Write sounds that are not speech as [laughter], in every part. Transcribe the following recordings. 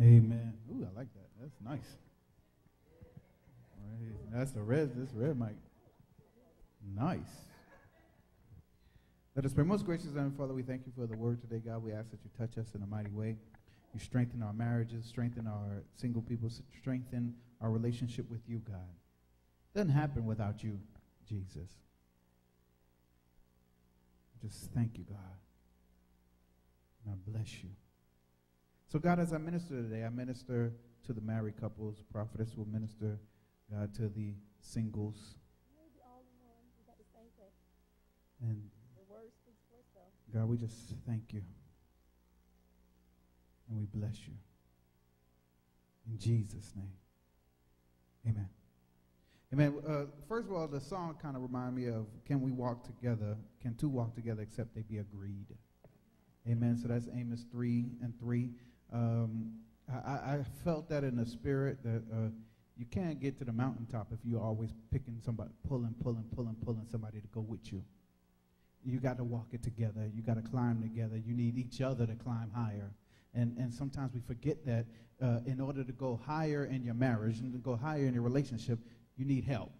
Amen. Ooh, I like that. That's nice. Right. That's the red. This red mic. Nice. Let us pray. Most gracious and Father, we thank you for the word today, God. We ask that you touch us in a mighty way. You strengthen our marriages, strengthen our single people, strengthen our relationship with you, God. Doesn't happen without you, Jesus. Just thank you, God. And I bless you. So, God, as I minister today, I minister to the married couples. Prophetess will minister, God, to the singles. And God, we just thank you. And we bless you. In Jesus' name. Amen. Amen. Uh, first of all, the song kind of reminded me of Can we walk together? Can two walk together except they be agreed? Amen. So that's Amos 3 and 3. Um, I, I, felt that in the spirit that uh, you can't get to the mountaintop if you're always picking somebody, pulling, pulling, pulling, pulling somebody to go with you. You got to walk it together. You got to climb together. You need each other to climb higher. And, and sometimes we forget that uh, in order to go higher in your marriage and to go higher in your relationship, you need help.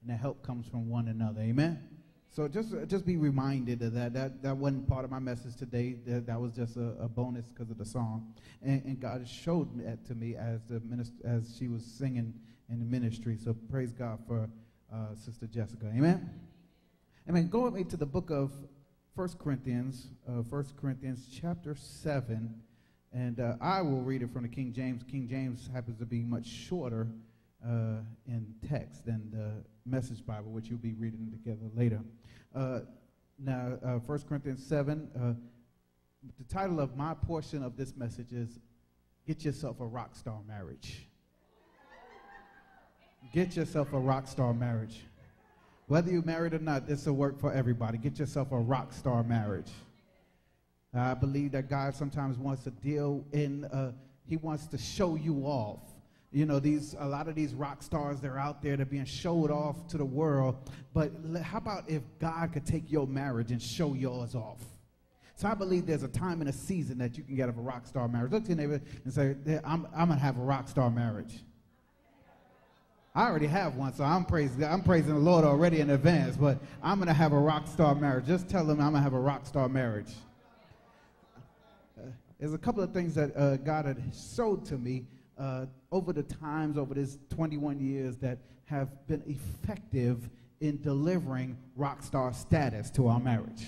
And that help comes from one another. Amen? So just uh, just be reminded of that. That that wasn't part of my message today. That, that was just a, a bonus because of the song. And, and, God showed that to me as the minister, as she was singing in the ministry. So praise God for uh, Sister Jessica. Amen. Amen. Go with me to the book of First Corinthians, uh, First Corinthians chapter seven, and uh, I will read it from the King James. King James happens to be much shorter uh, in text than the Message Bible, which you'll be reading together later. Uh, now, uh, 1 Corinthians 7, uh, the title of my portion of this message is Get Yourself a Rock Star Marriage. Get yourself a rock star marriage. Whether you're married or not, this will work for everybody. Get yourself a rock star marriage. I believe that God sometimes wants to deal in, uh, He wants to show you off you know these a lot of these rock stars they're out there they're being showed off to the world but how about if god could take your marriage and show yours off so i believe there's a time and a season that you can get of a rock star marriage look to your neighbor and say i'm, I'm going to have a rock star marriage I already have one, so I'm praising I'm praising the Lord already in advance. But I'm gonna have a rock star marriage. Just tell them I'm gonna have a rock star marriage. Uh, there's a couple of things that uh, God had showed to me uh, over the times, over this 21 years, that have been effective in delivering rock star status to our marriage.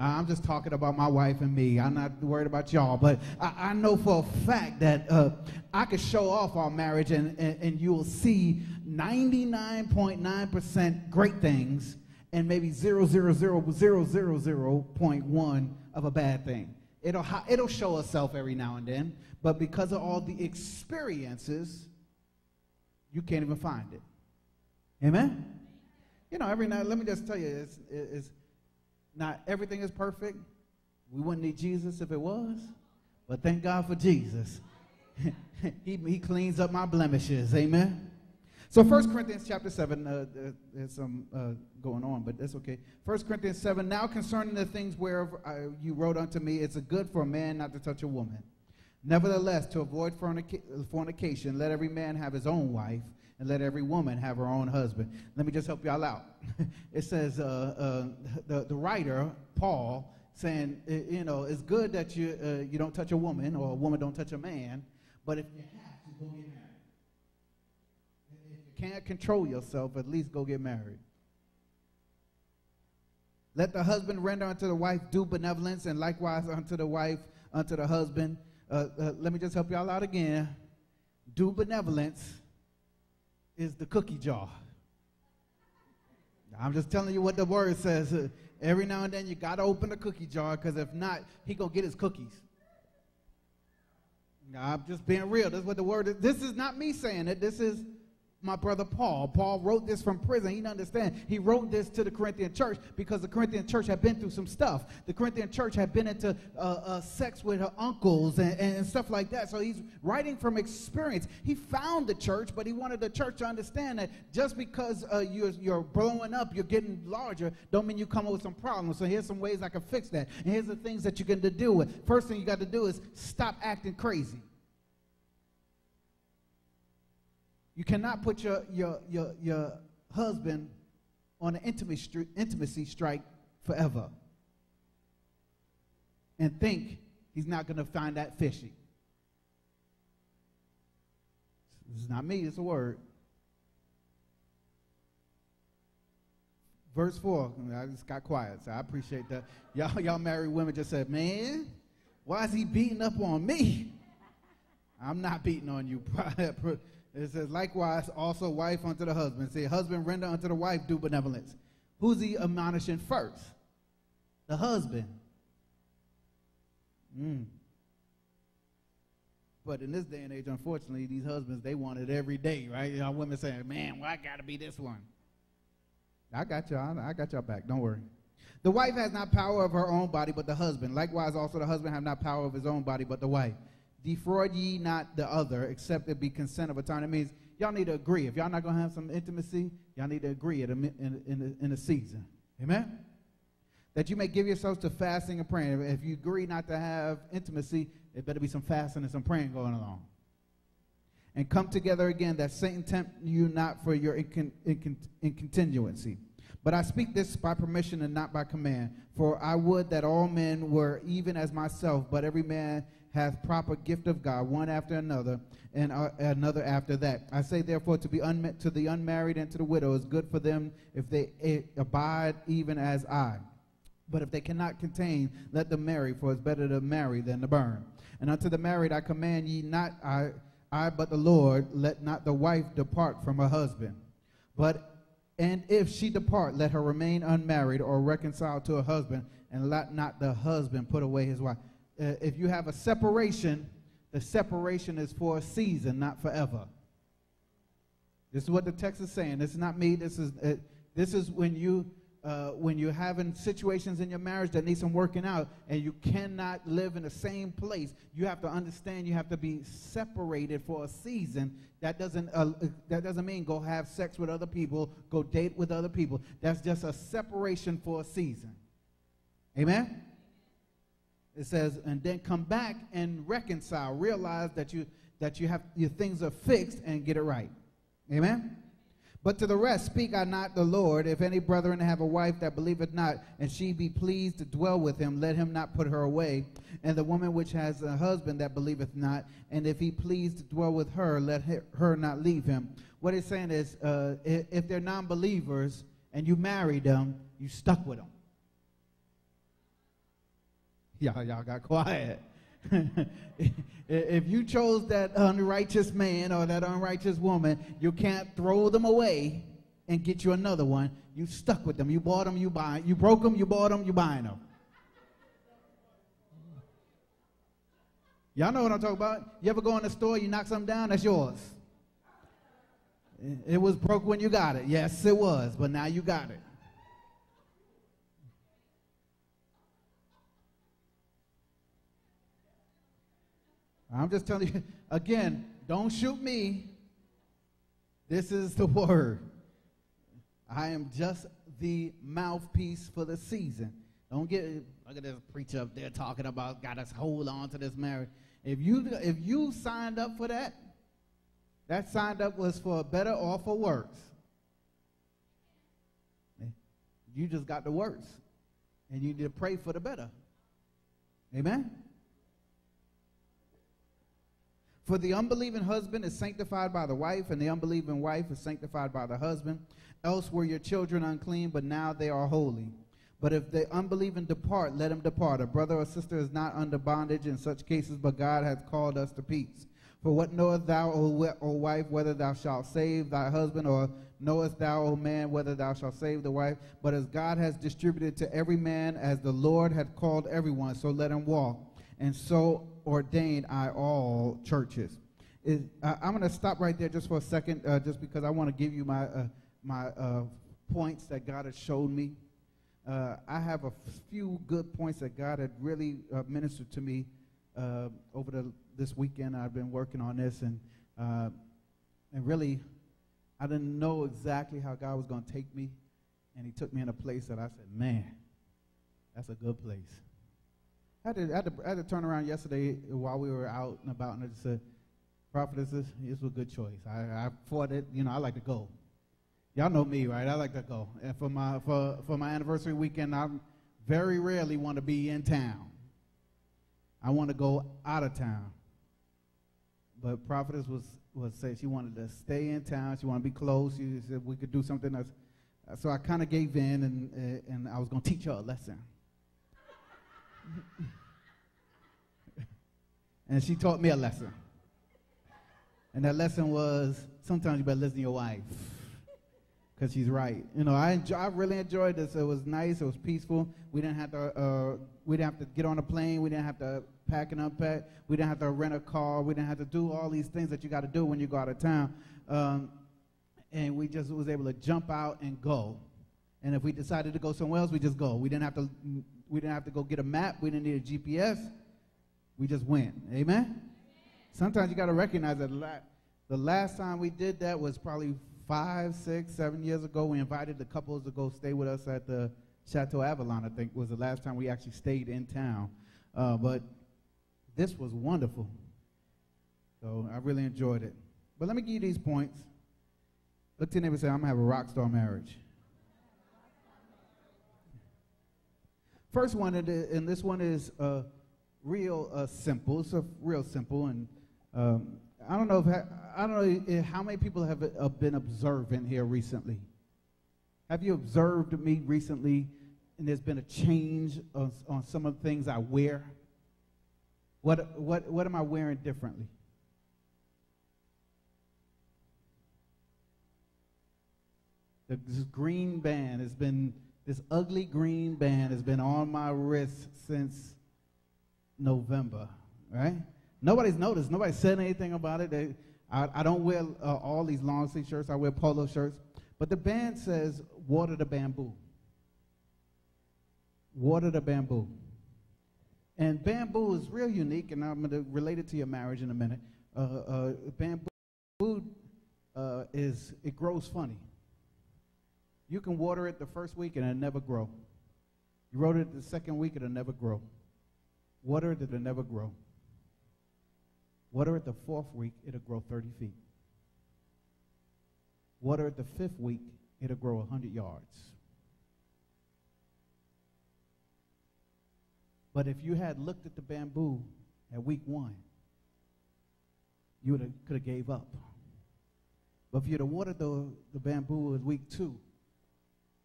I'm just talking about my wife and me. I'm not worried about y'all, but I, I know for a fact that uh, I could show off our marriage and, and, and you'll see 99.9% great things and maybe 0.1 of a bad thing. It'll, it'll show itself every now and then, but because of all the experiences, you can't even find it. Amen? You know, every now, let me just tell you, it's, it's not everything is perfect. We wouldn't need Jesus if it was, but thank God for Jesus. [laughs] he, he cleans up my blemishes. Amen? So 1 Corinthians chapter 7, uh, there's some uh, going on, but that's okay. 1 Corinthians 7, now concerning the things whereof uh, you wrote unto me, it's a good for a man not to touch a woman. Nevertheless, to avoid fornication, let every man have his own wife, and let every woman have her own husband. Let me just help y'all out. [laughs] it says, uh, uh, the, the writer, Paul, saying, you know, it's good that you, uh, you don't touch a woman or a woman don't touch a man, but if you have to, go get married. If you can't control yourself, at least go get married. Let the husband render unto the wife due benevolence, and likewise unto the wife, unto the husband uh, uh, let me just help y'all out again. Due benevolence is the cookie jar. I'm just telling you what the word says. Every now and then you got to open the cookie jar because if not, he going to get his cookies. I'm just being real. This is what the word is. This is not me saying it. This is my brother Paul. Paul wrote this from prison. He didn't understand. He wrote this to the Corinthian church because the Corinthian church had been through some stuff. The Corinthian church had been into uh, uh, sex with her uncles and, and stuff like that. So he's writing from experience. He found the church, but he wanted the church to understand that just because uh, you're, you're blowing up, you're getting larger, don't mean you come up with some problems. So here's some ways I can fix that. And here's the things that to deal with. First thing you got to do is stop acting crazy. You cannot put your, your, your, your husband on an intimacy, intimacy strike forever and think he's not going to find that fishy. Is not me, it's a word. Verse 4, I just got quiet, so I appreciate that. Y'all, [laughs] y'all married women just said, Man, why is he beating up on me? [laughs] I'm not beating on you. [laughs] It says, likewise, also wife unto the husband. Say, husband render unto the wife due benevolence. Who's he admonishing first? The husband. Mm. But in this day and age, unfortunately, these husbands, they want it every day, right? You know, women saying, man, well, I got to be this one. I got y'all. I got y'all back. Don't worry. The wife has not power of her own body, but the husband. Likewise, also the husband have not power of his own body, but the wife. Defraud ye not the other, except it be consent of a time. It means y'all need to agree. If y'all not going to have some intimacy, y'all need to agree in, a, in, in a season. Amen? That you may give yourselves to fasting and praying. If you agree not to have intimacy, it better be some fasting and some praying going along. And come together again, that Satan tempt you not for your incontinuancy. But I speak this by permission and not by command. For I would that all men were even as myself, but every man hath proper gift of God, one after another, and uh, another after that. I say therefore to be unmet to the unmarried and to the widow is good for them if they eh, abide even as I. But if they cannot contain, let them marry, for it's better to marry than to burn. And unto the married I command ye not I, I but the Lord, let not the wife depart from her husband. But and if she depart, let her remain unmarried or reconciled to her husband, and let not the husband put away his wife uh, if you have a separation, the separation is for a season, not forever. This is what the text is saying. This is not me. This is uh, this is when you uh, when you're having situations in your marriage that need some working out, and you cannot live in the same place. You have to understand. You have to be separated for a season. That doesn't uh, that doesn't mean go have sex with other people, go date with other people. That's just a separation for a season. Amen. It says, and then come back and reconcile. Realize that you that you have your things are fixed and get it right. Amen. But to the rest speak I not the Lord. If any brethren have a wife that believeth not, and she be pleased to dwell with him, let him not put her away. And the woman which has a husband that believeth not, and if he please to dwell with her, let her not leave him. What it's saying is, uh, if they're non-believers and you marry them, you stuck with them. Y'all, y'all got quiet. [laughs] if you chose that unrighteous man or that unrighteous woman, you can't throw them away and get you another one. You stuck with them. You bought them, you buy. You broke them, you bought them, you buying them. Y'all know what I'm talking about. You ever go in the store, you knock something down, that's yours. It was broke when you got it. Yes, it was, but now you got it. I'm just telling you, [laughs] again, don't shoot me. This is the [laughs] word. I am just the mouthpiece for the season. Don't get look at this preacher up there talking about got us hold on to this marriage. If you if you signed up for that, that signed up was for a better or for worse. You just got the worse. And you need to pray for the better. Amen? For the unbelieving husband is sanctified by the wife, and the unbelieving wife is sanctified by the husband. Else were your children unclean, but now they are holy. But if the unbelieving depart, let him depart. A brother or sister is not under bondage in such cases, but God hath called us to peace. For what knowest thou, O, wife, whether thou shalt save thy husband, or knowest thou, O man, whether thou shalt save the wife? But as God has distributed to every man, as the Lord hath called everyone, so let him walk. And so ordained I all churches. Is, uh, I'm going to stop right there just for a second, uh, just because I want to give you my, uh, my uh, points that God has showed me. Uh, I have a few good points that God had really uh, ministered to me over the, this weekend. I've been working on this, and, and really, I didn't know exactly how God was going to take me, and He took me in a place that I said, man, that's a good place. I had, to, had to, had to turn around yesterday while we were out and about, and I just said, prophetess, this is a good choice. I, I fought it. You know, I like to go. Y'all know me, right? I like to go. And for my for for my anniversary weekend, I very rarely want to be in town. I want to go out of town. But prophetess was was said she wanted to stay in town. She wanted to be close. She said we could do something else. So I kind of gave in, and and I was going to teach her a lesson. [laughs] and she taught me a lesson. And that lesson was sometimes you better listen to your wife because she's right. You know, I enjoy, I really enjoyed this. It was nice. It was peaceful. We didn't have to uh, we didn't have to get on a plane. We didn't have to pack and unpack. We didn't have to rent a car. We didn't have to do all these things that you got to do when you go out of town. Um, and we just was able to jump out and go. And if we decided to go somewhere else, we just go. We didn't have to we didn't have to go get a map. We didn't need a GPS. We just went. Amen. Sometimes you got to recognize that the last time we did that was probably five, six, seven years ago. We invited the couples to go stay with us at the Chateau Avalon, I think was the last time we actually stayed in town. Uh, but this was wonderful. So I really enjoyed it. But let me give you these points. Look to your neighbor and say, I'm going to have a rock star marriage. First one, and this one is uh, real uh, simple. It's a real simple, and um, I don't know if I don't know how many people have uh, been observant here recently. Have you observed me recently, and there's been a change on, on some of the things I wear? What what what am I wearing differently? This green band has been this ugly green band has been on my wrist since November, right? Nobody's noticed. Nobody said anything about it. They, I, I, don't wear uh, all these long sleeve shirts. I wear polo shirts. But the band says, water the bamboo. Water the bamboo. And bamboo is real unique, and I'm going to relate it to your marriage in a minute. Uh, uh, bamboo uh, is, it grows funny. You can water it the first week and it'll never grow. You water it the second week, and it'll never grow. Water it, it'll never grow. Water it the fourth week, it'll grow 30 feet. Water it the fifth week, it'll grow 100 yards. But if you had looked at the bamboo at week one, you could have gave up. But if you'd have watered the, the bamboo at week two,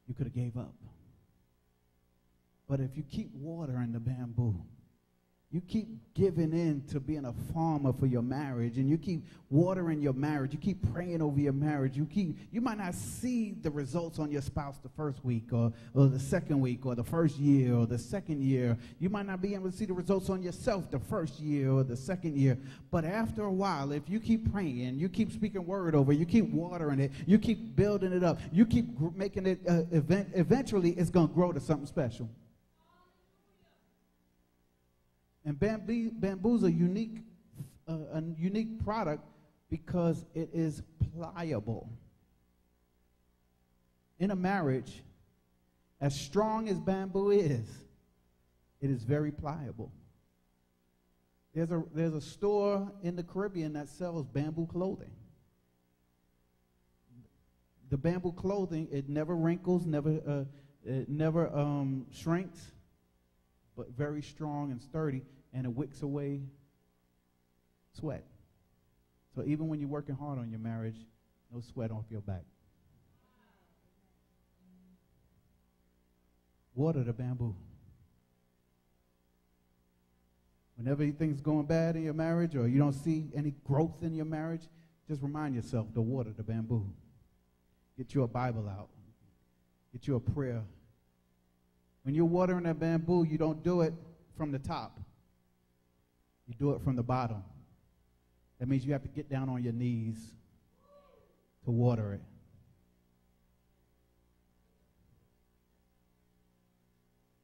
you could have gave up. But if you keep watering the bamboo, you keep giving in to being a farmer for your marriage and you keep watering your marriage. You keep praying over your marriage. You keep you might not see the results on your spouse the first week or, or the second week or the first year or the second year. You might not be able to see the results on yourself the first year or the second year. But after a while if you keep praying you keep speaking word over you keep watering it you keep building it up you keep making it uh, event eventually it's going to grow to something special and bamboo, is a unique, uh, a unique product because it is pliable. In a marriage, as strong as bamboo is, it is very pliable. There's a, there's a store in the Caribbean that sells bamboo clothing. The bamboo clothing, it never wrinkles, never, uh, it never um, shrinks but very strong and sturdy, and it wicks away sweat. So even when you're working hard on your marriage, no sweat off your back. Water the bamboo. Whenever think going bad in your marriage or you don't see any growth in your marriage, just remind yourself to water the bamboo. Get you a Bible out. Get you a prayer when you're watering that bamboo, you don't do it from the top. You do it from the bottom. That means you have to get down on your knees to water it.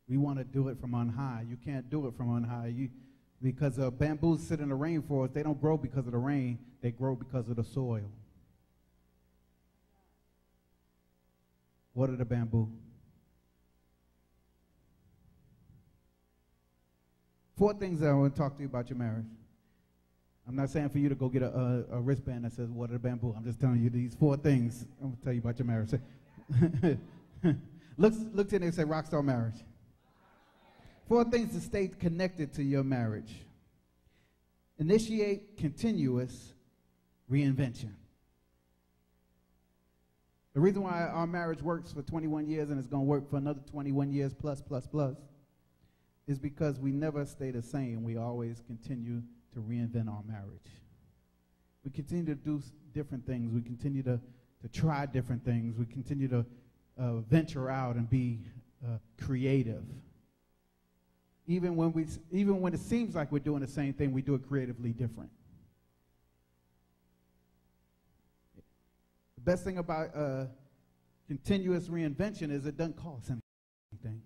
We want to do it from on high. You can't do it from on high. You, because uh, bamboos sit in the rainforest, they don't grow because of the rain. They grow because of the soil. Water the bamboo. Four things that I want to talk to you about your marriage. I'm not saying for you to go get a, a, a wristband that says water bamboo. I'm just telling you these four things. I'm going to tell you about your marriage. look, look to them and say rockstar marriage. Four things to stay connected to your marriage. Initiate continuous reinvention. The reason why our marriage works for 21 years and it's going to work for another 21 years plus, plus, plus, is because we never stay the same. We always continue to reinvent our marriage. We continue to do different things. We continue to, to try different things. We continue to uh, venture out and be uh, creative. Even when, we, even when it seems like we're doing the same thing, we do it creatively different. The best thing about uh, continuous reinvention is it doesn't cost anything.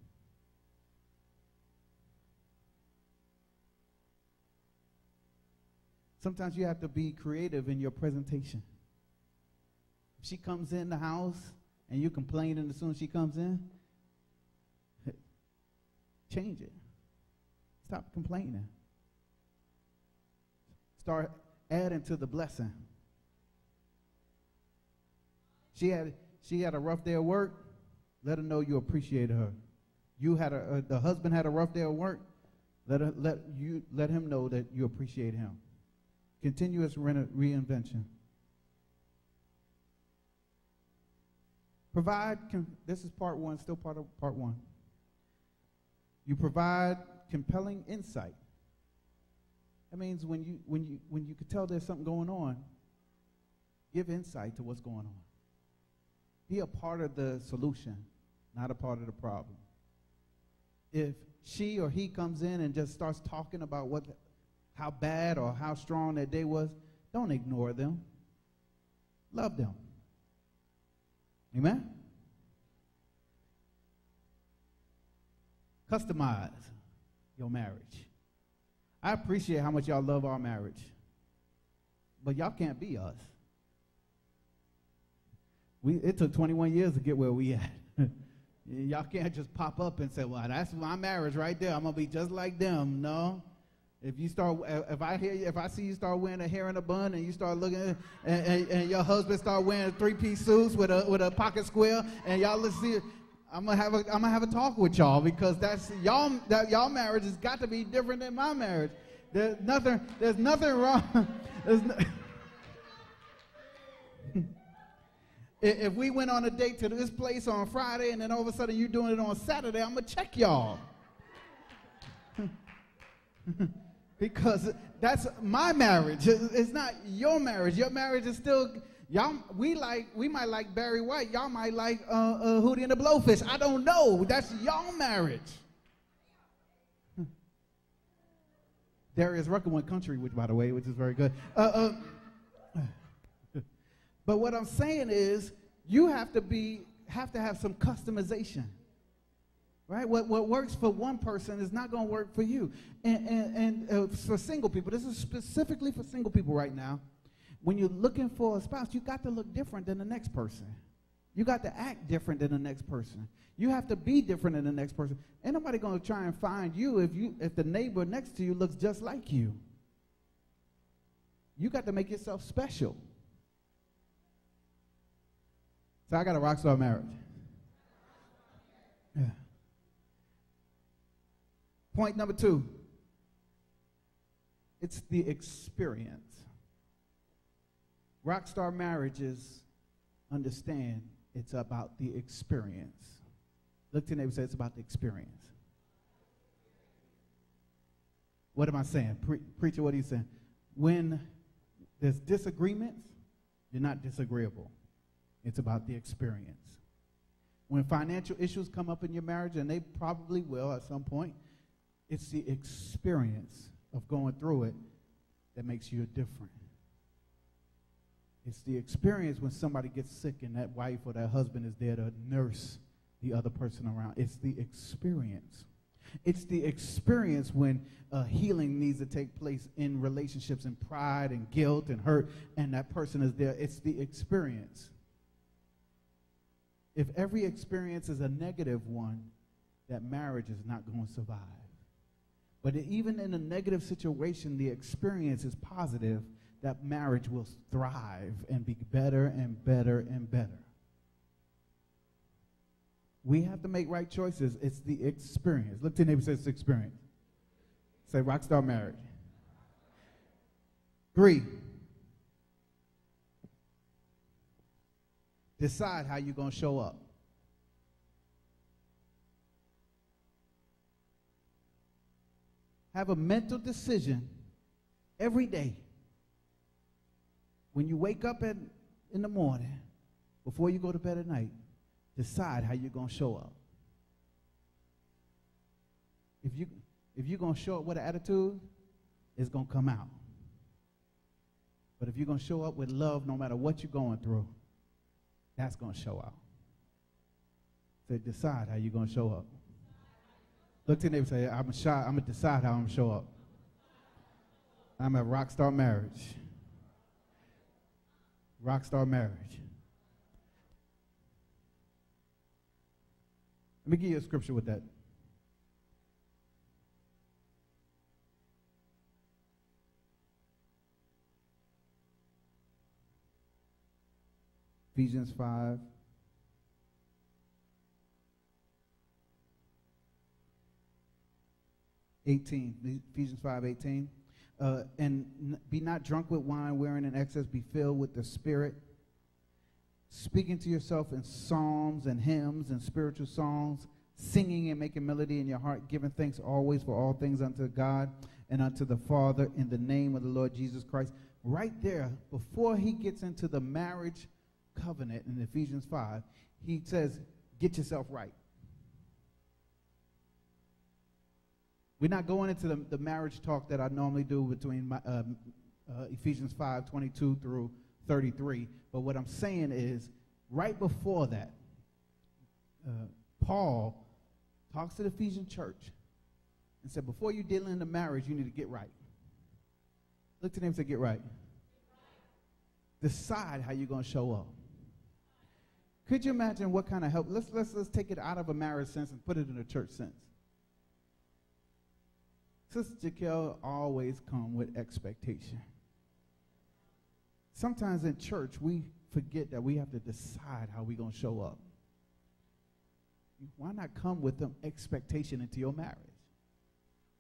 Sometimes you have to be creative in your presentation. If she comes in the house and you're complaining as soon as she comes in, change it. Stop complaining. Start adding to the blessing. She had she had a rough day of work. Let her know you appreciated her. You had a uh, the husband had a rough day of work. Let her, let you let him know that you appreciate him. Continuous re- reinvention. Provide. this is part one. Still part of part one. You provide compelling insight. That means when you when you when you can tell there's something going on, give insight to what's going on. Be a part of the solution, not a part of the problem. If she or he comes in and just starts talking about what, how bad or how strong that day was, don't ignore them. Love them. Amen? Customize your marriage. I appreciate how much y'all love our marriage, but y'all can't be us. We, it took 21 years to get where we at. [laughs] Y'all can't just pop up and say, well, that's my marriage right there. I'm going to be just like them. No. If you start, if I hear, you, if I see you start wearing a hair in a bun, and you start looking, and, and, and your husband start wearing three-piece suits with a with a pocket square, and y'all listen, I'm gonna have a I'm gonna have a talk with y'all because that's y'all that y'all marriage has got to be different than my marriage. There's nothing. There's nothing wrong. [laughs] there's no, [laughs] If we went on a date to this place on Friday and then all of a sudden you're doing it on Saturday, I'm to check y'all. [laughs] because that's my marriage. It's not your marriage. Your marriage is still y'all. We like we might like Barry White. Y'all might like uh, uh, Hootie and the Blowfish. I don't know. That's y'all marriage. [laughs] Darius Rucker went country, which by the way, which is very good. Uh, uh [laughs] but what I'm saying is, you have to be have to have some customization. Right? What, what works for one person is not going to work for you. And, and, and uh, for single people, this is specifically for single people right now. When you're looking for a spouse, you got to look different than the next person. You got to act different than the next person. You have to be different than the next person. Ain't nobody going to try and find you if you if the neighbor next to you looks just like you. You got to make yourself special. So I got a rock star marriage. Yeah. Point number two it's the experience. Rock star marriages understand it's about the experience. Look to your neighbor and say it's about the experience. What am I saying? Pre- preacher, what are you saying? When there's disagreements, you're not disagreeable. It's about the experience. When financial issues come up in your marriage, and they probably will at some point, it's the experience of going through it that makes you different. It's the experience when somebody gets sick and that wife or that husband is there to nurse the other person around. It's the experience. It's the experience when uh, healing needs to take place in relationships and pride and guilt and hurt, and that person is there. It's the experience. If every experience is a negative one, that marriage is not going to survive. But even in a negative situation, the experience is positive, that marriage will thrive and be better and better and better. We have to make right choices. It's the experience. Look to your neighbor and say it's experience. Say rockstar marriage. Three. Decide how you're going to show up. Have a mental decision every day. When you wake up at, in the morning, before you go to bed at night, decide how you're going to show up. If, you, if you're going to show up with an attitude, it's going to come out. But if you're going to show up with love no matter what you're going through, that's going to show out. So decide how you're going to show up. Look to your neighbor say, I'm shy. I'm going to decide how I'm going to show up. I'm a rock star marriage. Rock star marriage. Let me give you a scripture with that. Ephesians 5. Eighteen, Ephesians five eighteen, uh, and be not drunk with wine, wherein in excess be filled with the Spirit, speaking to yourself in psalms and hymns and spiritual songs, singing and making melody in your heart, giving thanks always for all things unto God and unto the Father in the name of the Lord Jesus Christ. Right there, before he gets into the marriage covenant in Ephesians 5, he says, Get yourself right. We're not going into the, the marriage talk that I normally do between my, uh, uh, Ephesians 5 22 through 33. But what I'm saying is, right before that, uh, Paul talks to the Ephesian church and said, Before you deal in the marriage, you need to get right. Look to them and say, Get right. Decide how you're going to show up. Could you imagine what kind of help? Let's, let's, let's take it out of a marriage sense and put it in a church sense. Sister Jaquel always come with expectation. Sometimes in church, we forget that we have to decide how we're going to show up. Why not come with some expectation into your marriage?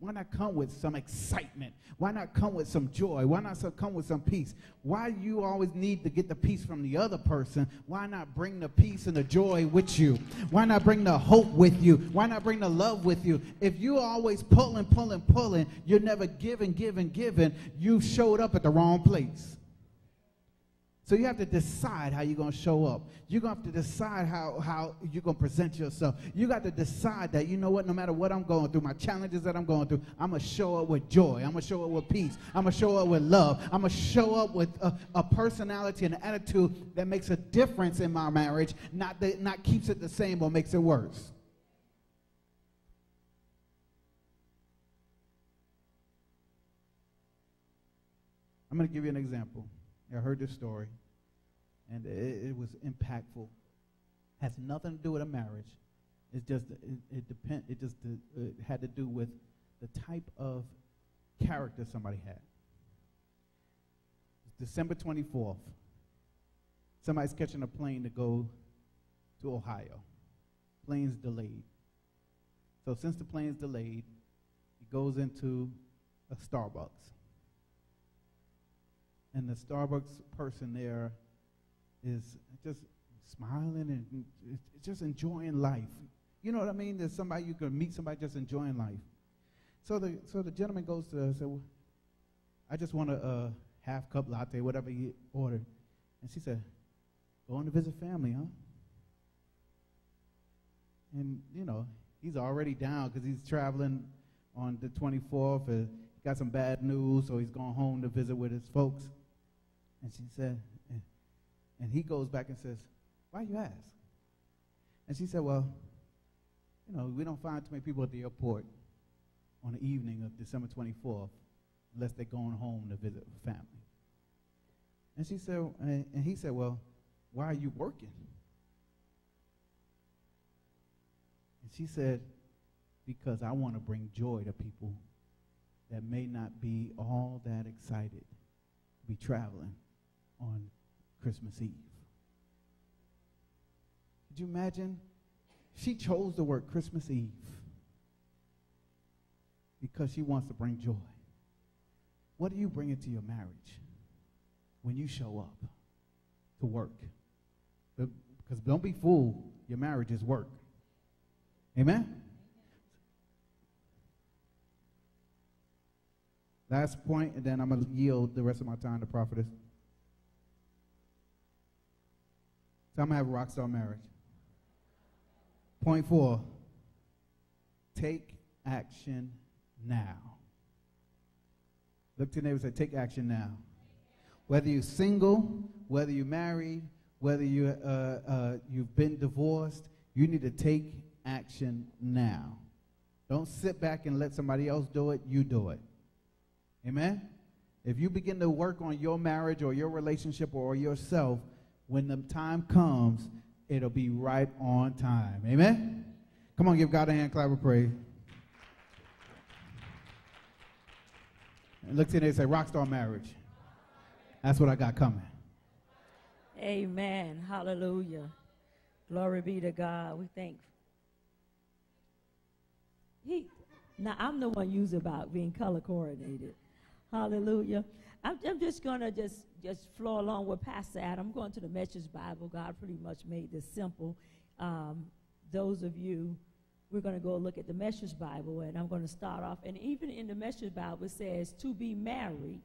Why not come with some excitement? Why not come with some joy? Why not so come with some peace? Why you always need to get the peace from the other person? Why not bring the peace and the joy with you? Why not bring the hope with you? Why not bring the love with you? If you always pulling, pulling, pulling, you're never giving, giving, giving, you showed up at the wrong place. So you have to decide how you're going to show up. You're going to have to decide how, how you're going to present yourself. You got to decide that, you know what, no matter what I'm going through, my challenges that I'm going through, I'm going to show up with joy. I'm going to show up with peace. I'm going to show up with love. I'm going to show up with a, a, personality and an attitude that makes a difference in my marriage, not, that, not keeps it the same or makes it worse. I'm going to give you an example. I heard this story, and it, it was impactful. Has nothing to do with a marriage. It's just it, it depend. It just uh, it had to do with the type of character somebody had. It's December 24th. Somebody's catching a plane to go to Ohio. Plane's delayed. So since the plane's delayed, he goes into a Starbucks and the Starbucks person there is just smiling and just enjoying life. You know what I mean? There's somebody you can meet somebody just enjoying life. So the so the gentleman goes to her, said, well, I just want a uh, half cup latte, whatever you ordered. And she said, Going to visit family, huh? And you know, he's already down because he's traveling on the 24th. and got some bad news, so he's going home to visit with his folks. And she said, and he goes back and says, why you ask? And she said, well, you know, we don't find too many people at the airport on the evening of December 24th unless they're going home to visit family. And she said, and, and he said, well, why are you working? And she said, because I want to bring joy to people that may not be all that excited to be traveling on Christmas Eve. Could you imagine? She chose the word Christmas Eve because she wants to bring joy. What do you bring into your marriage when you show up to work? Because don't be fooled, your marriage is work. Amen? Last point, and then I'm going to yield the rest of my time to prophetess. So I'm to have a rock star marriage. Point four take action now. Look to your neighbor and say, take action now. Whether you're single, whether you're married, whether you, uh, uh, you've been divorced, you need to take action now. Don't sit back and let somebody else do it, you do it. Amen? If you begin to work on your marriage or your relationship or yourself, when the time comes, it'll be right on time. Amen? Come on, give God a hand clap of praise. And look to and say, Rockstar marriage. That's what I got coming. Amen. Hallelujah. Glory be to God. We thank. He, now I'm the one used about being color coordinated. Hallelujah. I'm, I'm just going to just, just flow along with Pastor Adam. I'm going to the Message Bible. God pretty much made this simple. Um, those of you, we're going to go look at the Message Bible, and I'm going to start off. And even in the Message Bible, it says to be married,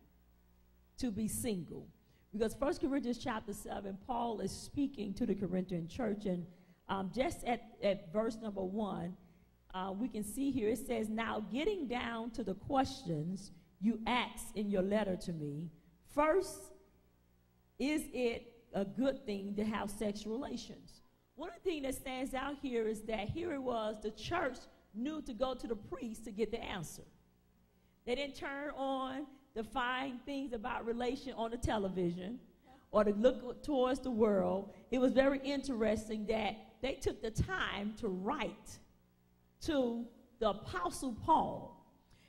to be single. Because 1 Corinthians chapter 7, Paul is speaking to the Corinthian church, and um, just at, at verse number 1, uh, we can see here it says, Now getting down to the questions you asked in your letter to me. First, is it a good thing to have sexual relations? One of the things that stands out here is that here it was, the church knew to go to the priest to get the answer. They didn't turn on to find things about relation on the television or to look towards the world. It was very interesting that they took the time to write to the Apostle Paul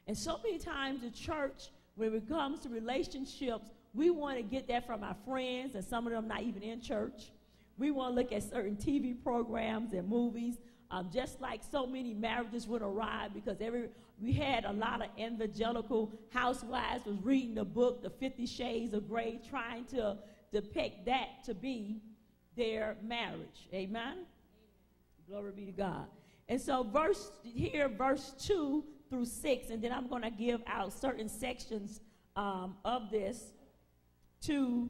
and so many times the church, when it comes to relationships, we want to get that from our friends, and some of them not even in church. We want to look at certain TV programs and movies. Um, just like so many marriages would arrive because every we had a lot of evangelical housewives was reading the book the 50 shades of Grey trying to depict that to be their marriage amen, amen. glory be to god and so verse here verse 2 through 6, and then I'm going to give out certain sections um, of this to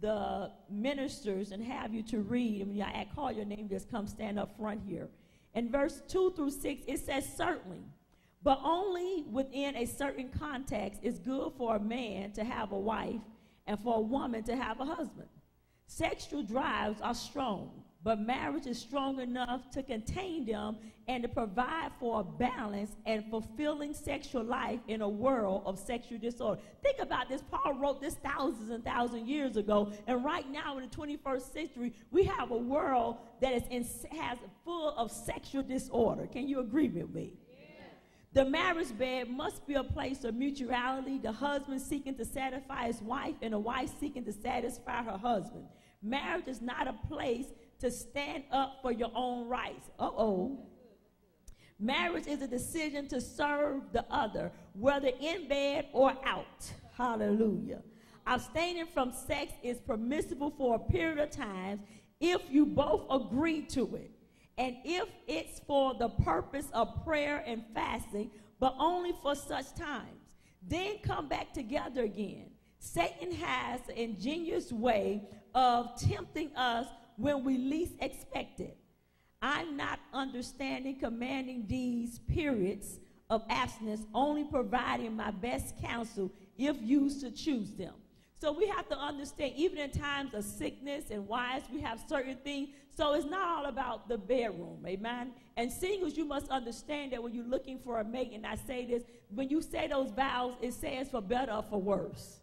the ministers and have you to read. I mean, I call your name, just come stand up front here. In verse 2 through 6, it says, Certainly, but only within a certain context is good for a man to have a wife and for a woman to have a husband. Sexual drives are strong, but marriage is strong enough to contain them and to provide for a balanced and fulfilling sexual life in a world of sexual disorder. Think about this. Paul wrote this thousands and thousands of years ago, and right now in the 21st century, we have a world that is in, has full of sexual disorder. Can you agree with me? The marriage bed must be a place of mutuality, the husband seeking to satisfy his wife and the wife seeking to satisfy her husband. Marriage is not a place to stand up for your own rights. Uh oh. Marriage is a decision to serve the other, whether in bed or out. Hallelujah. Abstaining from sex is permissible for a period of time if you both agree to it. And if it's for the purpose of prayer and fasting, but only for such times, then come back together again. Satan has an ingenious way of tempting us when we least expect it. I'm not understanding commanding these periods of abstinence, only providing my best counsel if used to choose them. So we have to understand, even in times of sickness and wives, we have certain things. So it's not all about the bedroom, amen? And singles, you must understand that when you're looking for a mate, and I say this, when you say those vows, it says for better or for worse.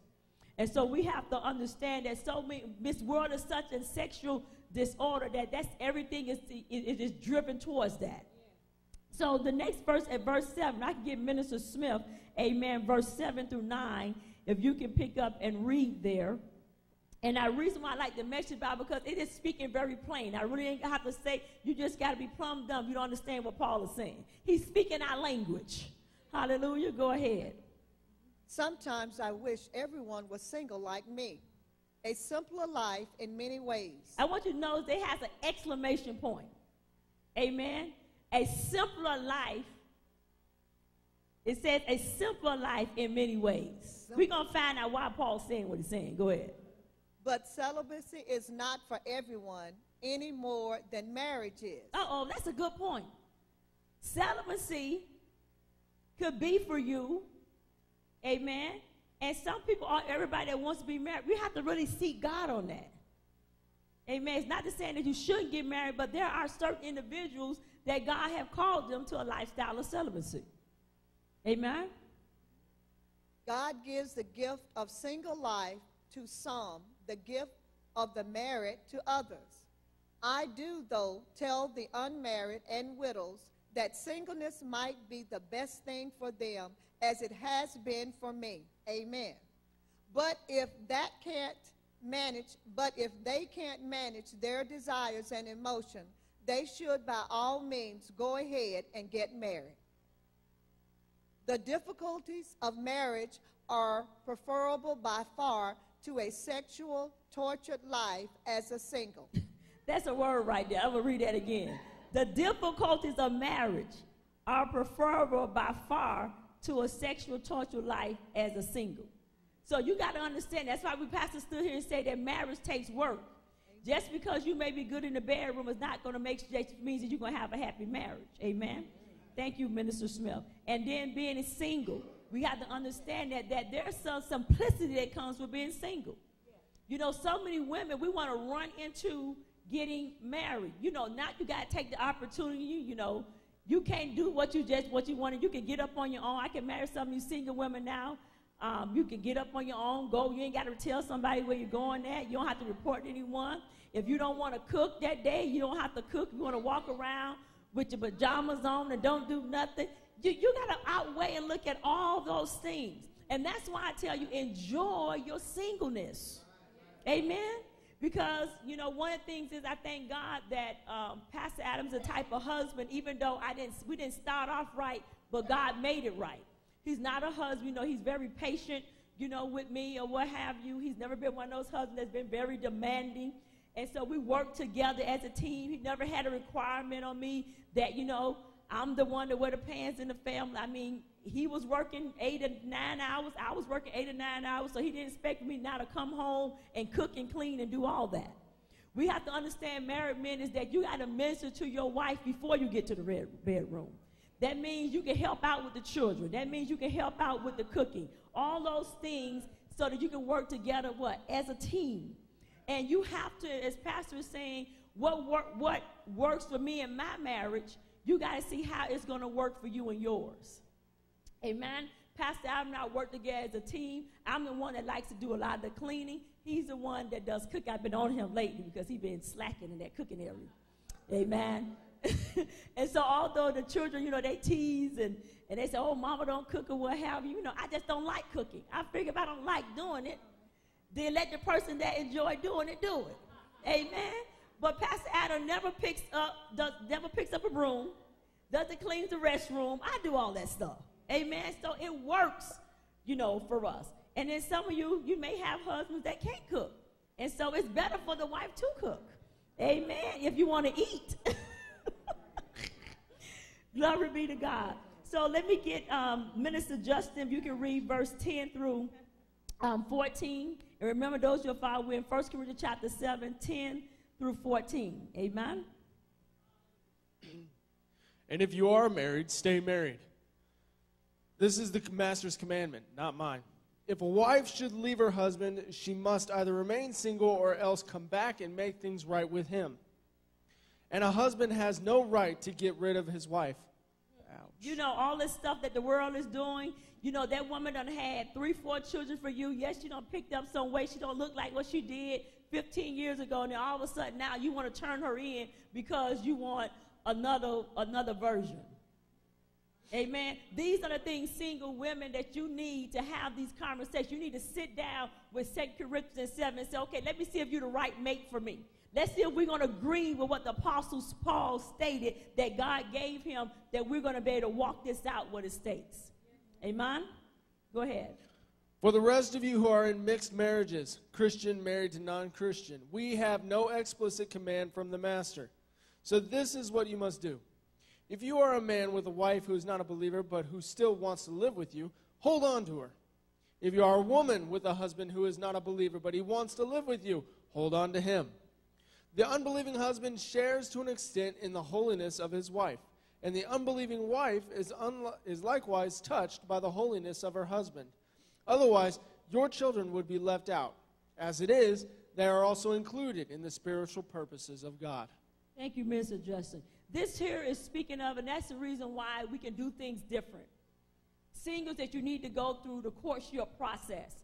And so we have to understand that so many, this world is such a sexual disorder that that's everything is, is, is driven towards that. So the next verse at verse 7, I can get Minister Smith, amen, verse 7 through 9, if you can pick up and read there. And the reason why I like the message Bible because it is speaking very plain. I really ain't have to say you just got to be plumb dumb. You don't understand what Paul is saying. He's speaking our language. Hallelujah. Go ahead. Sometimes I wish everyone was single like me. A simpler life in many ways. I want you to know they has an exclamation point. Amen. A simpler life. It says a simpler life in many ways. We're going to find out why Paul's saying what he's saying. Go ahead. But celibacy is not for everyone any more than marriage is. Uh oh, that's a good point. Celibacy could be for you, amen. And some people are everybody that wants to be married. We have to really seek God on that. Amen. It's not to say that you shouldn't get married, but there are certain individuals that God have called them to a lifestyle of celibacy. Amen. God gives the gift of single life to some the gift of the married to others. I do, though, tell the unmarried and widows that singleness might be the best thing for them as it has been for me. Amen. But if that can't manage, but if they can't manage their desires and emotion, they should by all means go ahead and get married. The difficulties of marriage are preferable by far to a sexual tortured life as a single. [laughs] That's a word right there. I'm going to read that again. The difficulties of marriage are preferable by far to a sexual tortured life as a single. So you got to understand. That's why we pastors stood here and say that marriage takes work. Just because you may be good in the bedroom is not going to make means that you're going to have a happy marriage. Amen. Thank you, Minister Smith. And then being a single we have to understand that, that there's some simplicity that comes with being single. You know, so many women, we want to run into getting married. You know, now you got to take the opportunity, you know, you can't do what you just what you wanted. You can get up on your own. I can marry some of you single women now. Um, you can get up on your own, go. You ain't got to tell somebody where you're going at. You don't have to report to anyone. If you don't want to cook that day, you don't have to cook. You want to walk around with your pajamas on and don't do nothing. You, you got to outweigh and look at all those things. And that's why I tell you, enjoy your singleness. Amen? Because, you know, one of the things is I thank God that um, Pastor Adams the type of husband, even though I didn't, we didn't start off right, but God made it right. He's not a husband, you know, he's very patient, you know, with me or what have you. He's never been one of those husbands that's been very demanding. And so we work together as a team. He never had a requirement on me that, you know, I'm the one that wear the pants in the family. I mean, he was working eight or nine hours. I was working eight or nine hours, so he didn't expect me now to come home and cook and clean and do all that. We have to understand, married men, is that you got to minister to your wife before you get to the red, bedroom. That means you can help out with the children. That means you can help out with the cooking. All those things so that you can work together, what? As a team. And you have to, as Pastor is saying, what, work, what works for me in my marriage – you got to see how it's going to work for you and yours. Amen. Pastor Adam and I work together as a team. I'm the one that likes to do a lot of the cleaning. He's the one that does cook. I've been on him lately because he's been slacking in that cooking area. Amen. [laughs] and so although the children, you know, they tease and, and they say, oh, mama don't cook or what have you, you know, I just don't like cooking. I figure if I don't like doing it, then let the person that enjoy doing it do it. Amen. But Pastor Adam never picks up, does, never picks up a broom, doesn't clean the restroom. I do all that stuff. Amen. So it works, you know, for us. And then some of you, you may have husbands that can't cook. And so it's better for the wife to cook. Amen. If you want to eat. [laughs] Glory be to God. So let me get um, Minister Justin, if you can read verse 10 through um, 14. And remember, those you are following in 1 Corinthians chapter 7, 10 through 14. Amen? And if you are married, stay married. This is the master's commandment, not mine. If a wife should leave her husband, she must either remain single or else come back and make things right with him. And a husband has no right to get rid of his wife. Ouch. You know, all this stuff that the world is doing, you know, that woman done had three, four children for you. Yes, she done picked up some weight. She don't look like what she did 15 years ago, and then all of a sudden now you want to turn her in because you want another another version. Amen. These are the things, single women, that you need to have these conversations. You need to sit down with 2 Corinthians 7 and say, okay, let me see if you're the right mate for me. Let's see if we're going to agree with what the Apostle Paul stated that God gave him, that we're going to be able to walk this out what it states. Amen? Go ahead. For the rest of you who are in mixed marriages, Christian married to non Christian, we have no explicit command from the Master. So this is what you must do. If you are a man with a wife who is not a believer but who still wants to live with you, hold on to her. If you are a woman with a husband who is not a believer but he wants to live with you, hold on to him. The unbelieving husband shares to an extent in the holiness of his wife, and the unbelieving wife is, unli- is likewise touched by the holiness of her husband. Otherwise, your children would be left out. As it is, they are also included in the spiritual purposes of God. Thank you, Mr. Justin. This here is speaking of, and that's the reason why we can do things different. Singles that you need to go through the courtship process.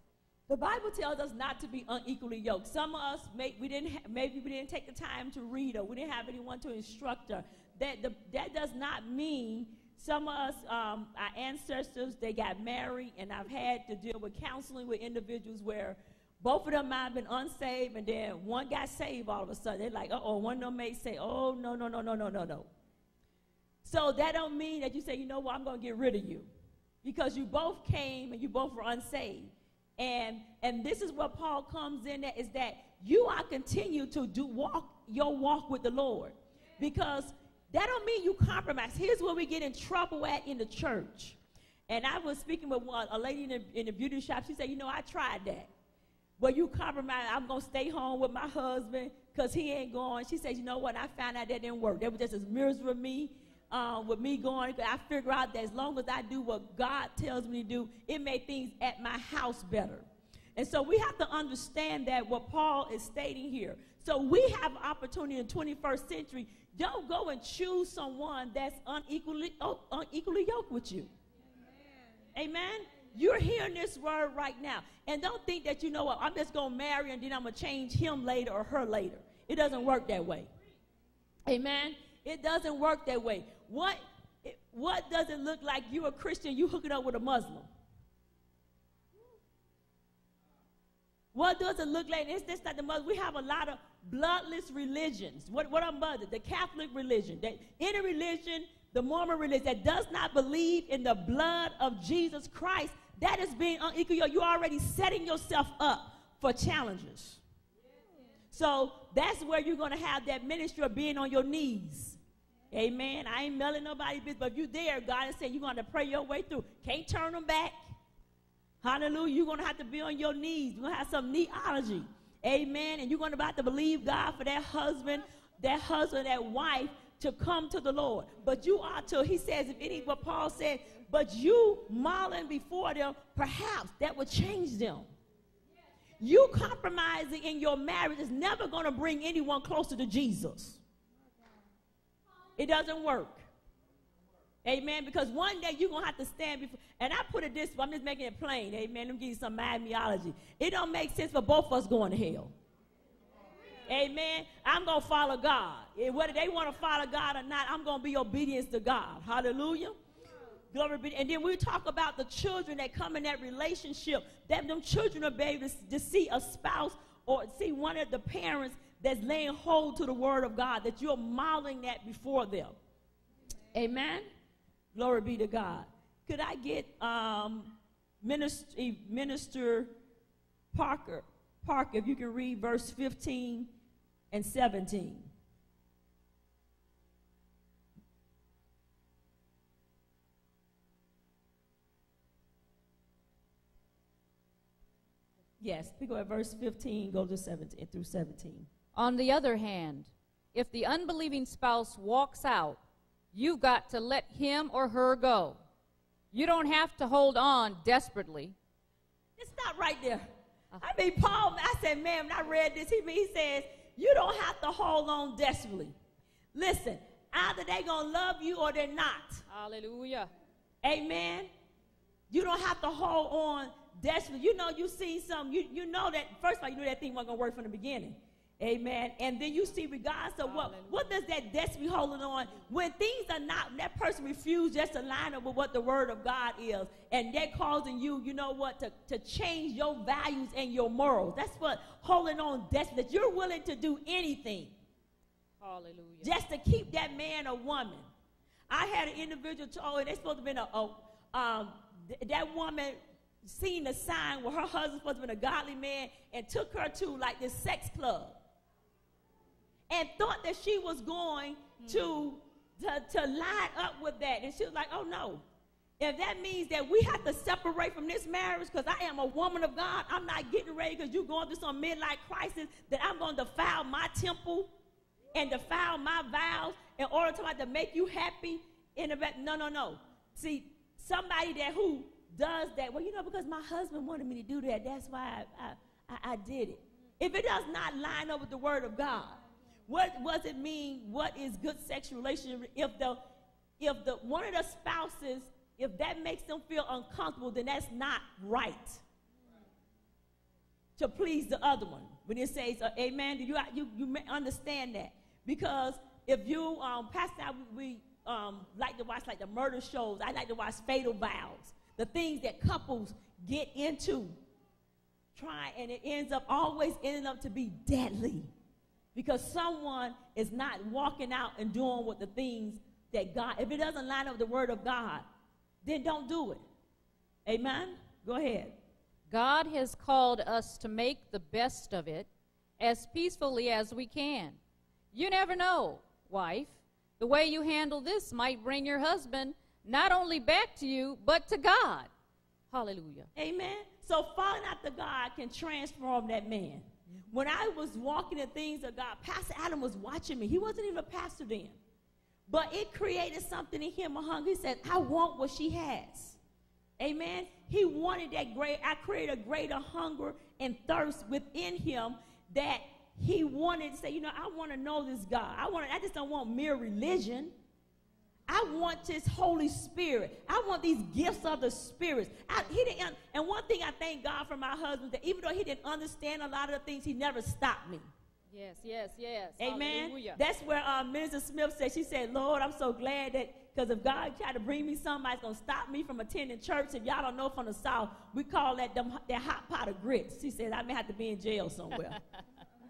The Bible tells us not to be unequally yoked. Some of us, may, we didn't ha- maybe we didn't take the time to read or we didn't have anyone to instruct her. That, the, that does not mean some of us, um, our ancestors, they got married, and I've had to deal with counseling with individuals where both of them might have been unsaved, and then one got saved all of a sudden. They're like, oh, one of them may say, oh, no, no, no, no, no, no, no. So that don't mean that you say, you know what, I'm going to get rid of you. Because you both came and you both were unsaved. And and this is where Paul comes in at is that you are continue to do walk your walk with the Lord. Because that don't mean you compromise. Here's where we get in trouble at in the church. And I was speaking with one, a lady in the, in the beauty shop. She said, you know, I tried that. But you compromise, I'm going to stay home with my husband because he ain't going. She said, you know what, I found out that didn't work. That was just as miserable with me, uh, with me going. I figure out that as long as I do what God tells me to do, it made things at my house better. And so we have to understand that what Paul is stating here. So we have opportunity in the 21st century. Don't go and choose someone that's unequally, oh, unequally yoked with you. Amen. Amen. You're hearing this word right now. And don't think that you know what, I'm just going to marry and then I'm going to change him later or her later. It doesn't work that way. Amen. It doesn't work that way. What, what does it look like you're a Christian, you hooking up with a Muslim? What does it look like? It's this not the Muslim. We have a lot of bloodless religions. What, what are mother? The Catholic religion. That any religion, the Mormon religion, that does not believe in the blood of Jesus Christ, that is being unequal. You're already setting yourself up for challenges. So that's where you're going to have that ministry of being on your knees. Amen. I ain't melting business, but if you're there, God is saying you're going to pray your way through. Can't turn them back. Hallelujah. You're going to have to be on your knees. You're going to have some kneeology. Amen. And you're going to have to believe God for that husband, that husband, that wife to come to the Lord. But you are to, he says, if any, what Paul said, but you modeling before them, perhaps that would change them. You compromising in your marriage is never going to bring anyone closer to Jesus. It doesn't work. Amen. Because one day you're going to have to stand before. And I put it this way, I'm just making it plain. Amen. Me give you some Miamiology. It don't make sense for both of us going to hell. Amen. I'm going to follow God. Whether they want to follow God or not, I'm going to be obedience to God. Hallelujah. Glory be. And then we talk about the children that come in that relationship. That them children are able to, to see a spouse or see one of the parents that's laying hold to the word of God, that you're modeling that before them. Amen. Glory be to God. Could I get um, Minister, Minister Parker, Parker, if you can read verse 15 and 17. Yes, we go at verse 15, go to 17 through 17. On the other hand, if the unbelieving spouse walks out, you've got to let him or her go. You don't have to hold on desperately. It's not right there. I mean, Paul, I said, when I read this, he, he says, you don't have to hold on desperately. Listen, either they're going to love you or they're not. Hallelujah. Amen. You don't have to hold on desperately. You know, you see some, you, you know that, first of all, you knew that thing wasn't going to work from the beginning. Amen. And then you see, regardless of what, what does that destiny holding on? When things are not, that person refused just to line up with what the word of God is. And they're causing you, you know what, to, to change your values and your morals. That's what holding on destiny, that you're willing to do anything. Hallelujah. Just to keep that man or woman. I had an individual told, and they supposed to be a, a um, th- that woman seen a sign where her husband was to be a godly man and took her to like this sex club and thought that she was going to, to, to line up with that. And she was like, oh no. If that means that we have to separate from this marriage because I am a woman of God, I'm not getting ready because you're going through some midlife crisis that I'm going to defile my temple and defile my vows in order to, to make you happy. In the no, no, no. See, somebody that who does that, well, you know, because my husband wanted me to do that, that's why I, I, I, did it. If it does not line up with the word of God, what does it mean? What is good sexual relationship? If the if the one of the spouses, if that makes them feel uncomfortable, then that's not right. To please the other one. When it says uh, amen, do you, you, you understand that? Because if you, um, Pastor, we um, like to watch like the murder shows. I like to watch Fatal Vows. The things that couples get into. Try, and it ends up always ending up to be deadly because someone is not walking out and doing what the things that God, if it doesn't line up with the word of God, then don't do it. Amen? Go ahead. God has called us to make the best of it as peacefully as we can. You never know, wife. The way you handle this might bring your husband not only back to you, but to God. Hallelujah. Amen. So falling after God can transform that man. When I was walking in things of God, Pastor Adam was watching me. He wasn't even a pastor then. But it created something in him, a hunger. He said, I want what she has. Amen. He wanted that great, I created a greater hunger and thirst within him that he wanted to say, you know, I want to know this God. I want I just don't want mere religion. I want this Holy Spirit. I want these gifts of the spirits. I, he didn't, and one thing I thank God for my husband that even though he didn't understand a lot of the things, he never stopped me. Yes, yes, yes. Amen. Hallelujah. That's where uh, Minister Smith said, she said, Lord, I'm so glad that because if God tried to bring me somebody's going to stop me from attending church, if y'all don't know from the South, we call that them, that hot pot of grits. She said, I may have to be in jail somewhere.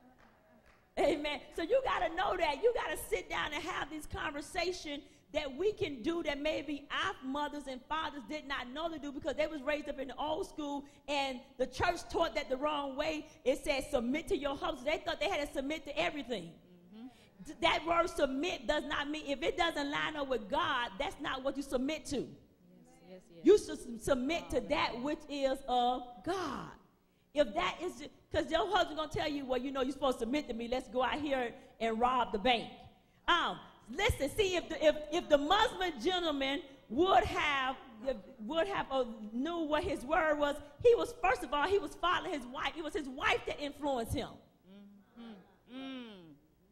[laughs] Amen. So you got to know that. You got to sit down and have this conversation that we can do that maybe our mothers and fathers did not know to do because they was raised up in the old school and the church taught that the wrong way. It said submit to your husband. They thought they had to submit to everything. Mm-hmm. That word submit does not mean if it doesn't line up with God, that's not what you submit to. Yes, yes, yes. You should submit to that which is of God. If that is because your husband gonna tell you, well, you know, you're supposed to submit to me. Let's go out here and rob the bank. Um, listen, see if the, if, if the Muslim gentleman would have would have uh, knew what his word was, he was first of all he was following his wife. It was his wife that influenced him. Mm-hmm. Mm.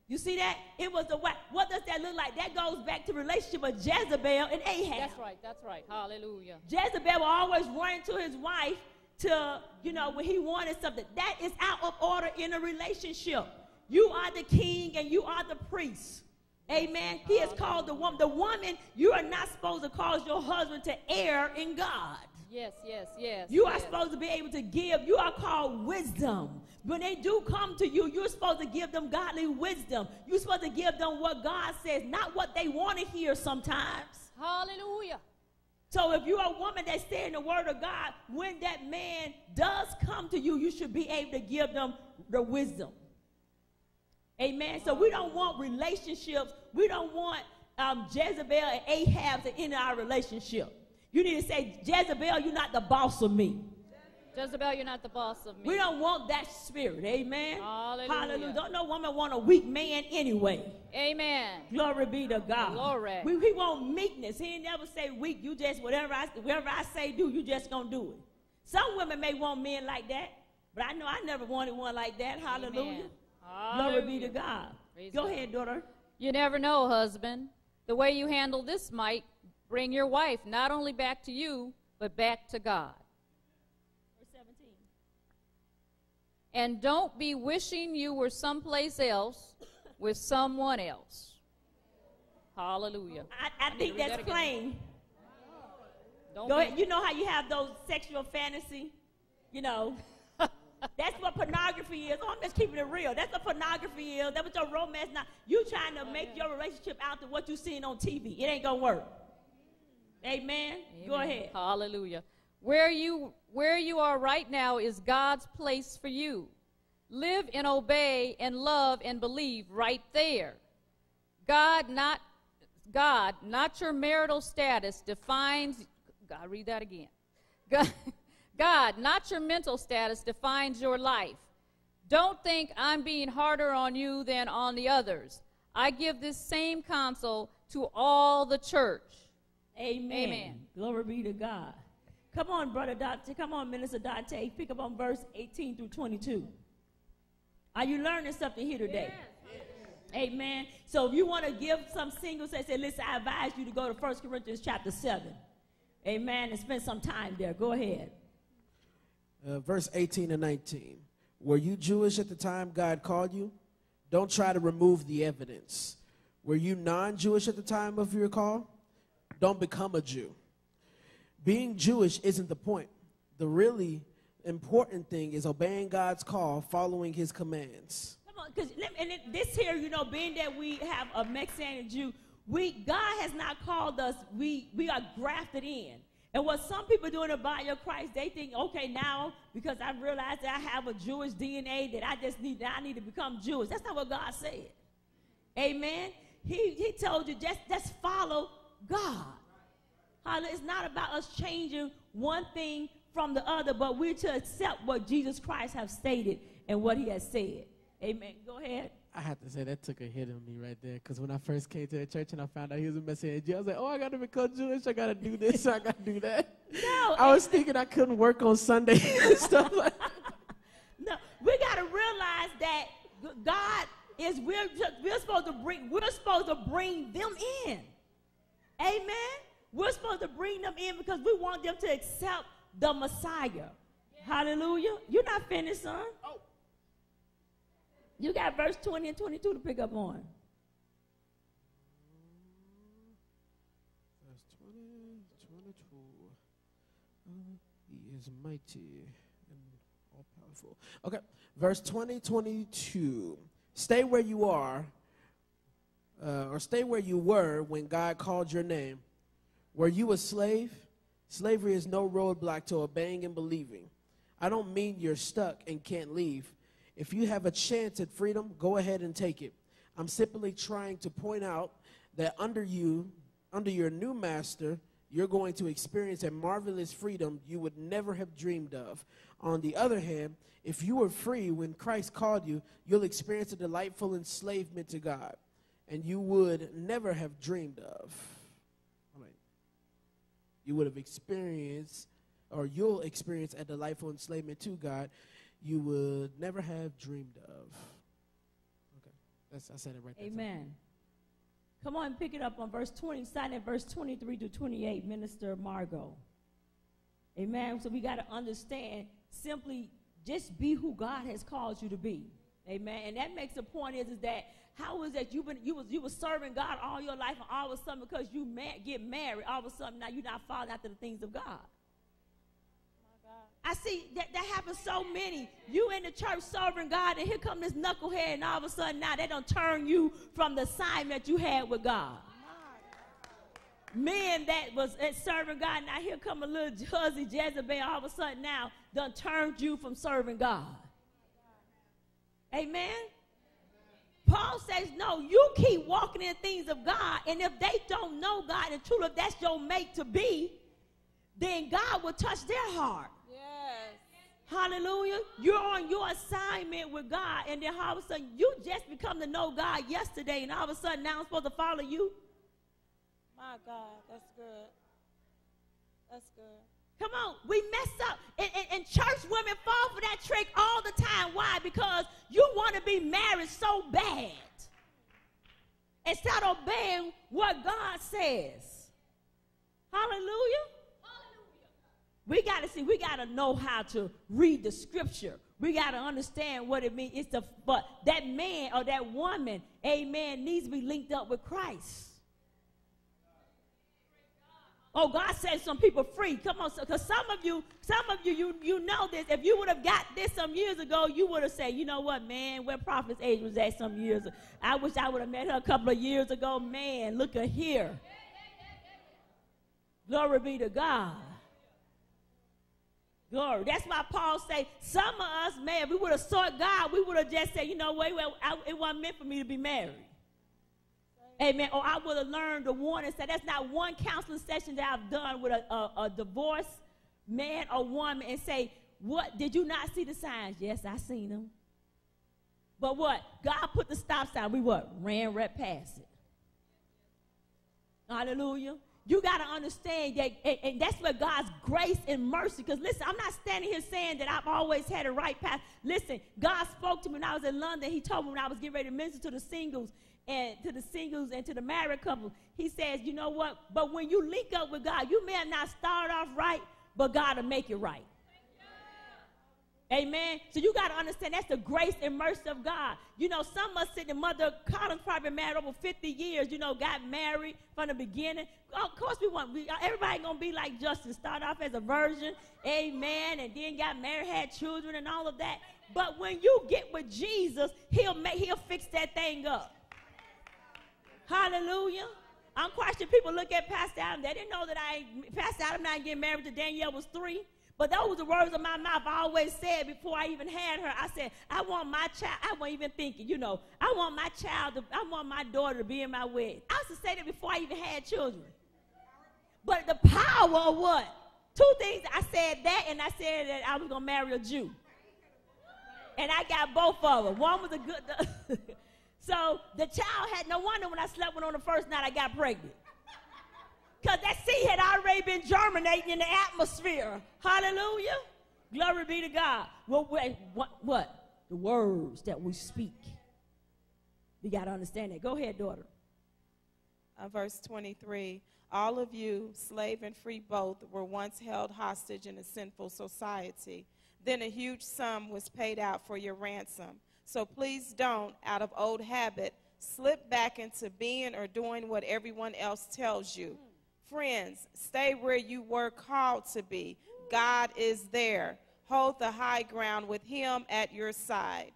You see that? It was the wife. What does that look like? That goes back to relationship with Jezebel and Ahab. That's right. That's right. Hallelujah. Jezebel always running to his wife to, you know, when he wanted something. That is out of order in a relationship. You are the king and you are the priest. Amen. He has called the woman. The woman, you are not supposed to cause your husband to err in God. Yes, yes, yes. You yes. are supposed to be able to give. You are called wisdom. When they do come to you, you're supposed to give them godly wisdom. You're supposed to give them what God says, not what they want to hear sometimes. Hallelujah. So if you're a woman that's saying the word of God, when that man does come to you, you should be able to give them the wisdom. Amen. So we don't want relationships. We don't want um, Jezebel and Ahab to end our relationship. You need to say, Jezebel, you're not the boss of me. Jezebel, you're not the boss of me. We don't want that spirit. Amen. Hallelujah. Hallelujah. Don't no woman want a weak man anyway. Amen. Glory be to God. Glory. We, we want meekness. He never say weak. You just whatever I whatever I say do, you just gonna do it. Some women may want men like that, but I know I never wanted one like that. Hallelujah. Amen. Glory be to God. Praise Go God. ahead, daughter. You never know, husband. The way you handle this might bring your wife not only back to you, but back to God. Verse 17. And don't be wishing you were someplace else with someone else. Hallelujah. I, I think read that's plain. Don't Go ahead. You know how you have those sexual fantasy? You know. That's what pornography is. Oh, I'm just keeping it real. That's what pornography is. That's what your romance now. You trying to make your relationship out to what you seeing on TV. It ain't gonna work. Amen. Go ahead. Hallelujah. Where you where you are right now is God's place for you. Live and obey and love and believe right there. God not God, not your marital status defines God read that again. [laughs] God, God, not your mental status defines your life. Don't think I'm being harder on you than on the others. I give this same counsel to all the church. Amen. Amen. Glory be to God. Come on, brother Dante. Come on, Minister Dante. Pick up on verse 18 through 22. Are you learning something here today? Amen. So if you want to give some singles, say, say, listen, I advise you to go to 1 Corinthians chapter 7. Amen. And spend some time there. Go ahead. Uh, verse 18 and 19. Were you Jewish at the time God called you? Don't try to remove the evidence. Were you non Jewish at the time of your call? Don't become a Jew. Being Jewish isn't the point. The really important thing is obeying God's call, following his commands. Come on, because and this here, you know, being that we have a Messianic Jew, we God has not called us. We we are grafted in. And what some people do in the body of Christ, they think, okay, now because I realize that I have a Jewish DNA, that I just need that I need to become Jewish. That's not what God said. Amen. He he told you just just follow God. Hallelujah. It's not about us changing one thing from the other, but we're to accept what Jesus Christ has stated and what he has said. Amen. Go ahead. I have to say that took a hit on me right there because when I first came to the church and I found out he was a Messiah, I was like, "Oh, I got to become Jewish. I got to do this. I got to do that." [laughs] No, I was thinking I couldn't work on Sunday [laughs] and stuff like. that. [laughs] No, we got to realize that God is we're we're supposed to bring we're supposed to bring them in. Amen. We're supposed to bring them in because we want them to accept the Messiah. Hallelujah. You're not finished, son. Oh. You got verse 20 and 22 to pick up on. Verse 20, 22. Uh, he is mighty and all powerful. Okay, verse 20, 22. Stay where you are, uh, or stay where you were when God called your name. Were you a slave? Slavery is no roadblock to obeying and believing. I don't mean you're stuck and can't leave. If you have a chance at freedom, go ahead and take it. I'm simply trying to point out that under you, under your new master, you're going to experience a marvelous freedom you would never have dreamed of. On the other hand, if you were free when Christ called you, you'll experience a delightful enslavement to God, and you would never have dreamed of. You would have experienced, or you'll experience a delightful enslavement to God you would never have dreamed of. Okay, that's I said it right. Amen. Come on, pick it up on verse 20, starting at verse 23 to 28, Minister Margot. Amen. So we got to understand simply just be who God has called you to be. Amen. And that makes the point is, is that how is that you've been you was you was serving God all your life and all of a sudden because you ma- get married, all of a sudden now you're not following after the things of God. I see that that happens so many. You in the church serving God, and here come this knucklehead, and all of a sudden now they don't turn you from the assignment you had with God. Men that was at serving God, now here come a little huzzy Jezebel, all of a sudden now done turned you from serving God. Amen. Paul says, no, you keep walking in things of God, and if they don't know God and truly if that's your mate to be, then God will touch their heart. Hallelujah. You're on your assignment with God, and then all of a sudden you just become to know God yesterday, and all of a sudden now I'm supposed to follow you. My God, that's good. That's good. Come on, we mess up. And, and, and church women fall for that trick all the time. Why? Because you want to be married so bad. Instead of obeying what God says. Hallelujah. We got to see, we got to know how to read the scripture. We got to understand what it means. It's the but that man or that woman, amen, needs to be linked up with Christ. Oh, God set some people free. Come on, because some of you, some of you, you, you know this. If you would have got this some years ago, you would have said, you know what, man, where Prophet's age was at some years ago. I wish I would have met her a couple of years ago. Man, look at here. Glory be to God. Glory. That's why Paul say some of us, man, we would have sought God. We would have just said, you know what, well, it wasn't meant for me to be married. Amen. Or I would have learned the warning. Say that's not one counseling session that I've done with a, a, a divorced man or woman and say, what did you not see the signs? Yes, I seen them. But what? God put the stop sign. We what? Ran right past it. Hallelujah. You got to understand that, and, and, that's where God's grace and mercy. Because listen, I'm not standing here saying that I've always had a right path. Listen, God spoke to me when I was in London. He told me when I was getting ready to minister to the singles and to the singles and to the married couple. He says, you know what? But when you link up with God, you may not start off right, but God will make it right. Amen. So you got to understand that's the grace and mercy of God. You know, some of us sitting, Mother Collins probably married over 50 years, you know, got married from the beginning. Of course, we want, we, everybody going to be like Justin, start off as a virgin, amen, and then got married, had children, and all of that. But when you get with Jesus, he'll, make, he'll fix that thing up. Hallelujah. I'm questioning people look at Pastor Adam. They didn't know that I, Pastor Adam and I getting married to Danielle was three. But those were the words of my mouth. I always said before I even had her, I said, I want my child, I wasn't even thinking, you know, I want my child, to, I want my daughter to be in my wedding. I used to say that before I even had children. But the power of what? Two things. I said that, and I said that I was going to marry a Jew. And I got both of them. One was a good. [laughs] So the child had no wonder when I slept with on the first night I got pregnant. Because that seed had already been germinating in the atmosphere. Hallelujah. Glory be to God. Well, wait, what, what? The words that we speak. We got to understand that. Go ahead, daughter. Uh, verse 23 All of you, slave and free both, were once held hostage in a sinful society. Then a huge sum was paid out for your ransom. So please don't, out of old habit, slip back into being or doing what everyone else tells you. Friends, stay where you were called to be. God is there. Hold the high ground with Him at your side.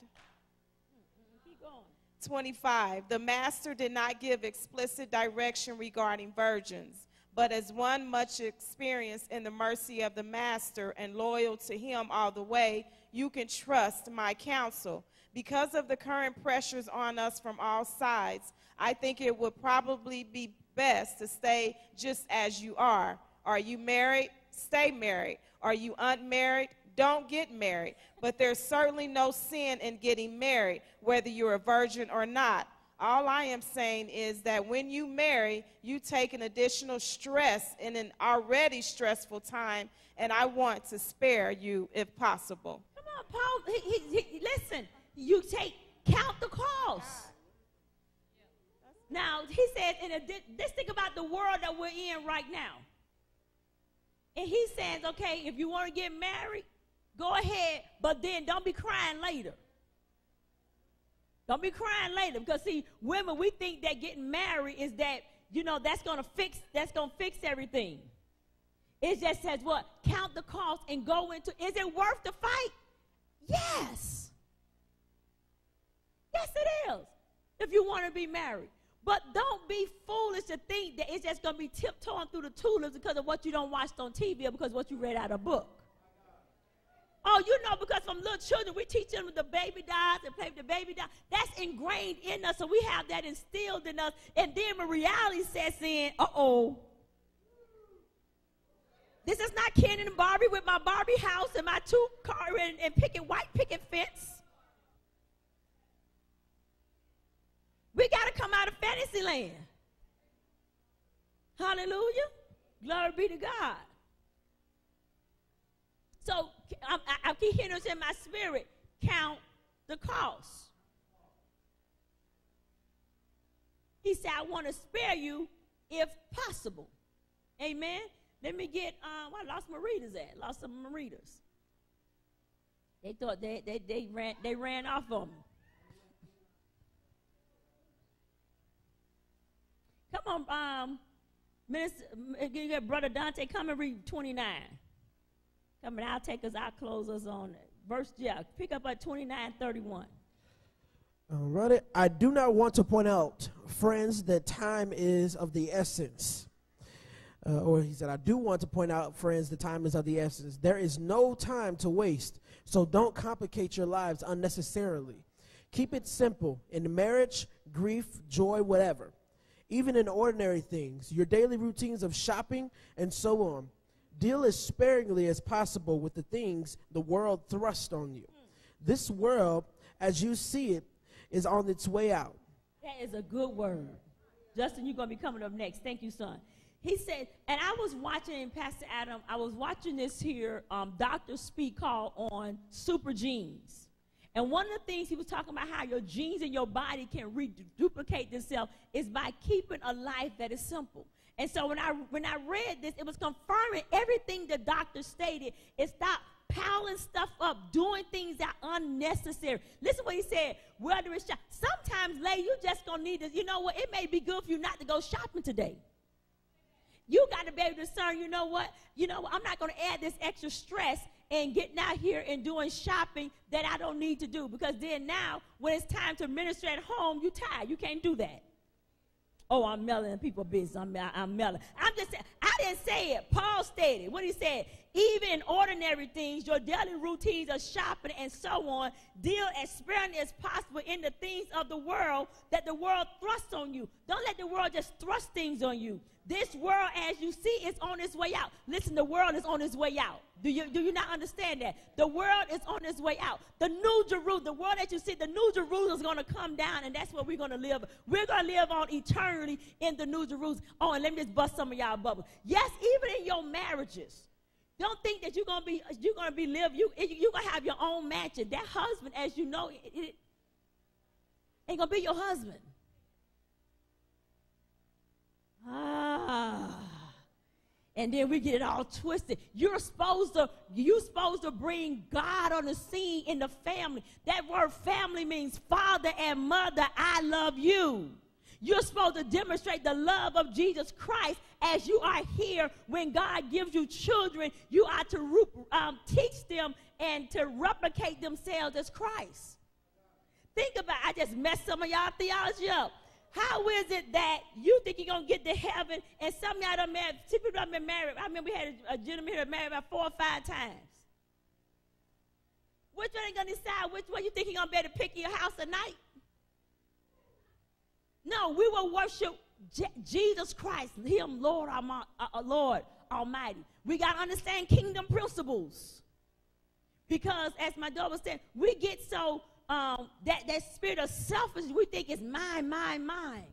25. The master did not give explicit direction regarding virgins, but as one much experienced in the mercy of the master and loyal to him all the way, you can trust my counsel. Because of the current pressures on us from all sides, I think it would probably be best to stay just as you are. Are you married? Stay married. Are you unmarried? Don't get married. But there's certainly no sin in getting married, whether you're a virgin or not. All I am saying is that when you marry, you take an additional stress in an already stressful time, and I want to spare you if possible. Come on, Paul. He, he, he, listen, you take count the cost. Now he said, in a, let's think about the world that we're in right now. And he says, okay, if you want to get married, go ahead, but then don't be crying later. Don't be crying later because see, women we think that getting married is that you know that's gonna fix that's gonna fix everything. It just says what? Count the cost and go into. Is it worth the fight? Yes. Yes, it is. If you want to be married. But don't be foolish to think that it's just going to be tiptoeing through the tulips because of what you don't watch on TV or because what you read out of a book. Oh, you know, because from little children, we teach them the baby dolls and play with the baby dolls. That's ingrained in us, so we have that instilled in us. And then when reality sets in, uh oh. This is not Ken and Barbie with my Barbie house and my two car and, and picket white picket fence. We got to come out of fantasy land. Hallelujah. Glory be to God. So I, I, keep hearing this in my spirit. Count the cost. He said, I want to spare you if possible. Amen. Let me get, uh, well, I lost my readers at. Lost some readers. They thought they, they, they, ran, they ran off of them. Come on, um, Minister, you got Brother Dante, come and read 29. Come and I'll take us, I'll close us on it. Verse, yeah, pick up at 29, 31. Alrighty. I do not want to point out, friends, that time is of the essence. Uh, or he said, I do want to point out, friends, the time is of the essence. There is no time to waste, so don't complicate your lives unnecessarily. Keep it simple in marriage, grief, joy, whatever. Even in ordinary things, your daily routines of shopping and so on. Deal as sparingly as possible with the things the world thrusts on you. This world, as you see it, is on its way out. That is a good word. Justin, you're going to be coming up next. Thank you, son. He said, and I was watching, Pastor Adam, I was watching this here um, doctor speak call on super genes. And one of the things he was talking about how your genes and your body can reduplicate themselves is by keeping a life that is simple. And so when I when I read this, it was confirming everything the doctor stated. It stopped piling stuff up, doing things that are unnecessary. Listen what he said. Whether it's shop- sometimes, lay, you just gonna need to. You know what? It may be good for you not to go shopping today. You got to be able to discern. You know what? You know I'm not gonna add this extra stress and getting out here and doing shopping that I don't need to do because then now when it's time to minister at home, you tired. You can't do that. Oh, I'm melting people business. I'm, I'm. I'm just I didn't say it. Paul stated what he said. Even in ordinary things, your daily routines of shopping and so on, deal as sparingly as possible in the things of the world that the world thrusts on you. Don't let the world just thrust things on you. This world, as you see, is on its way out. Listen, the world is on its way out. Do you, do you not understand that? The world is on its way out. The new Jerusalem, the world that you see, the new Jerusalem is going to come down, and that's where we're going to live. We're going to live on eternity in the new Jerusalem. Oh, and let me just bust some of y'all bubbles. Yes, even in your marriages, don't think that you're going to be you're going to be live. You you're going to have your own mansion. That husband, as you know, it, it ain't going to be your husband. Ah. And then we get it all twisted. You're supposed to, you're supposed to bring God on the scene in the family. That word family means father and mother, I love you. You're supposed to demonstrate the love of Jesus Christ as you are here. When God gives you children, you are to um, teach them and to replicate themselves as Christ. Think about I just messed some of y'all theology up. How is it that you think you're going to get to heaven and some of y'all done married, two people done been married. I mean, we had a, a gentleman here married about four or five times. Which one ain't going to decide which one you think going to be able to pick your house tonight? No, we will worship Je- Jesus Christ, Him, Lord, our, uh, uh, Lord Almighty. We got to understand kingdom principles. Because, as my daughter said, we get so um, that, that spirit of selfishness, we think is mine, mine, mine.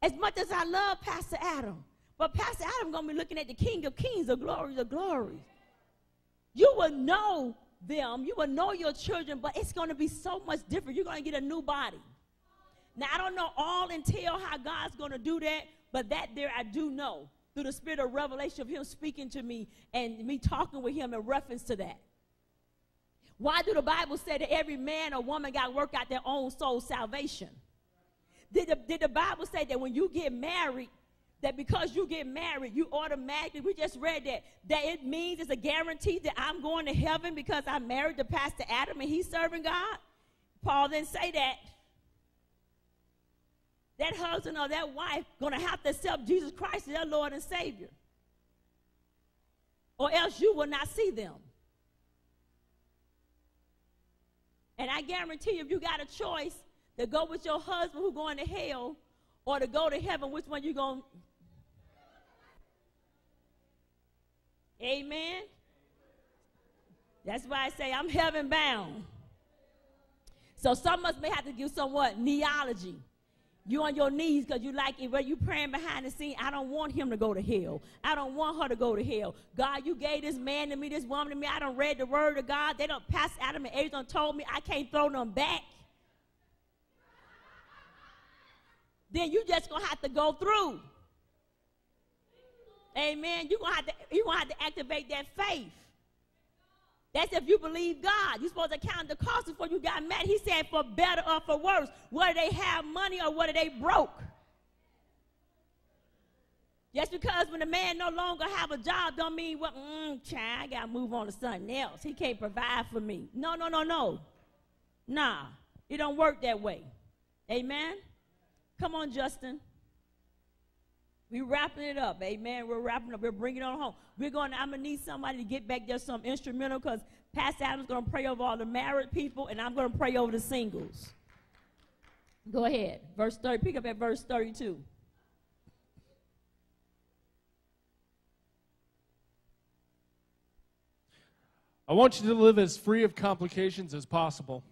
As much as I love Pastor Adam, but Pastor Adam gonna be looking at the King of Kings, the glory, the glory. You will know them, you will know your children, but it's gonna be so much different. You're gonna get a new body. Now I don't know all until how God's gonna do that, but that there I do know through the spirit of revelation of Him speaking to me and me talking with Him in reference to that. Why do the Bible say that every man or woman got to work out their own soul salvation? Did the, did the Bible say that when you get married, that because you get married, you automatically, we just read that, that it means it's a guarantee that I'm going to heaven because I married to Pastor Adam and he's serving God? Paul didn't say that. That husband or that wife gonna have to accept Jesus Christ as their Lord and Savior. Or else you will not see them. And I guarantee you, if you got a choice to go with your husband who's going to hell or to go to heaven, which one you going to? Amen? That's why I say I'm heaven bound. So some of us may have to do somewhat kneeology. You on your knees because you like it, but you praying behind the scene. I don't want him to go to hell. I don't want her to go to hell. God, you gave this man to me, this woman to me. I don't read the word of God. They don't pass Adam and Eve don't told me I can't throw them back. Then you just gonna have to go through. Amen. You're gonna have to you gonna have to activate that faith. That's if you believe God. You're supposed to count the cost before you got mad. He said, for better or for worse. Whether they have money or whether they broke. Just because when a man no longer have a job don't mean, well, mm, child, I got to move on to something else. He can't provide for me. No, no, no, no. Nah, it don't work that way. Amen? Come on, Justin. We wrapping it up, amen. We're wrapping up. We're bringing it on home. We're going. I'm gonna need somebody to get back there some instrumental because Pastor Adam's gonna pray over all the married people, and I'm gonna pray over the singles. Go ahead, verse 30. Pick up at verse 32. I want you to live as free of complications as possible.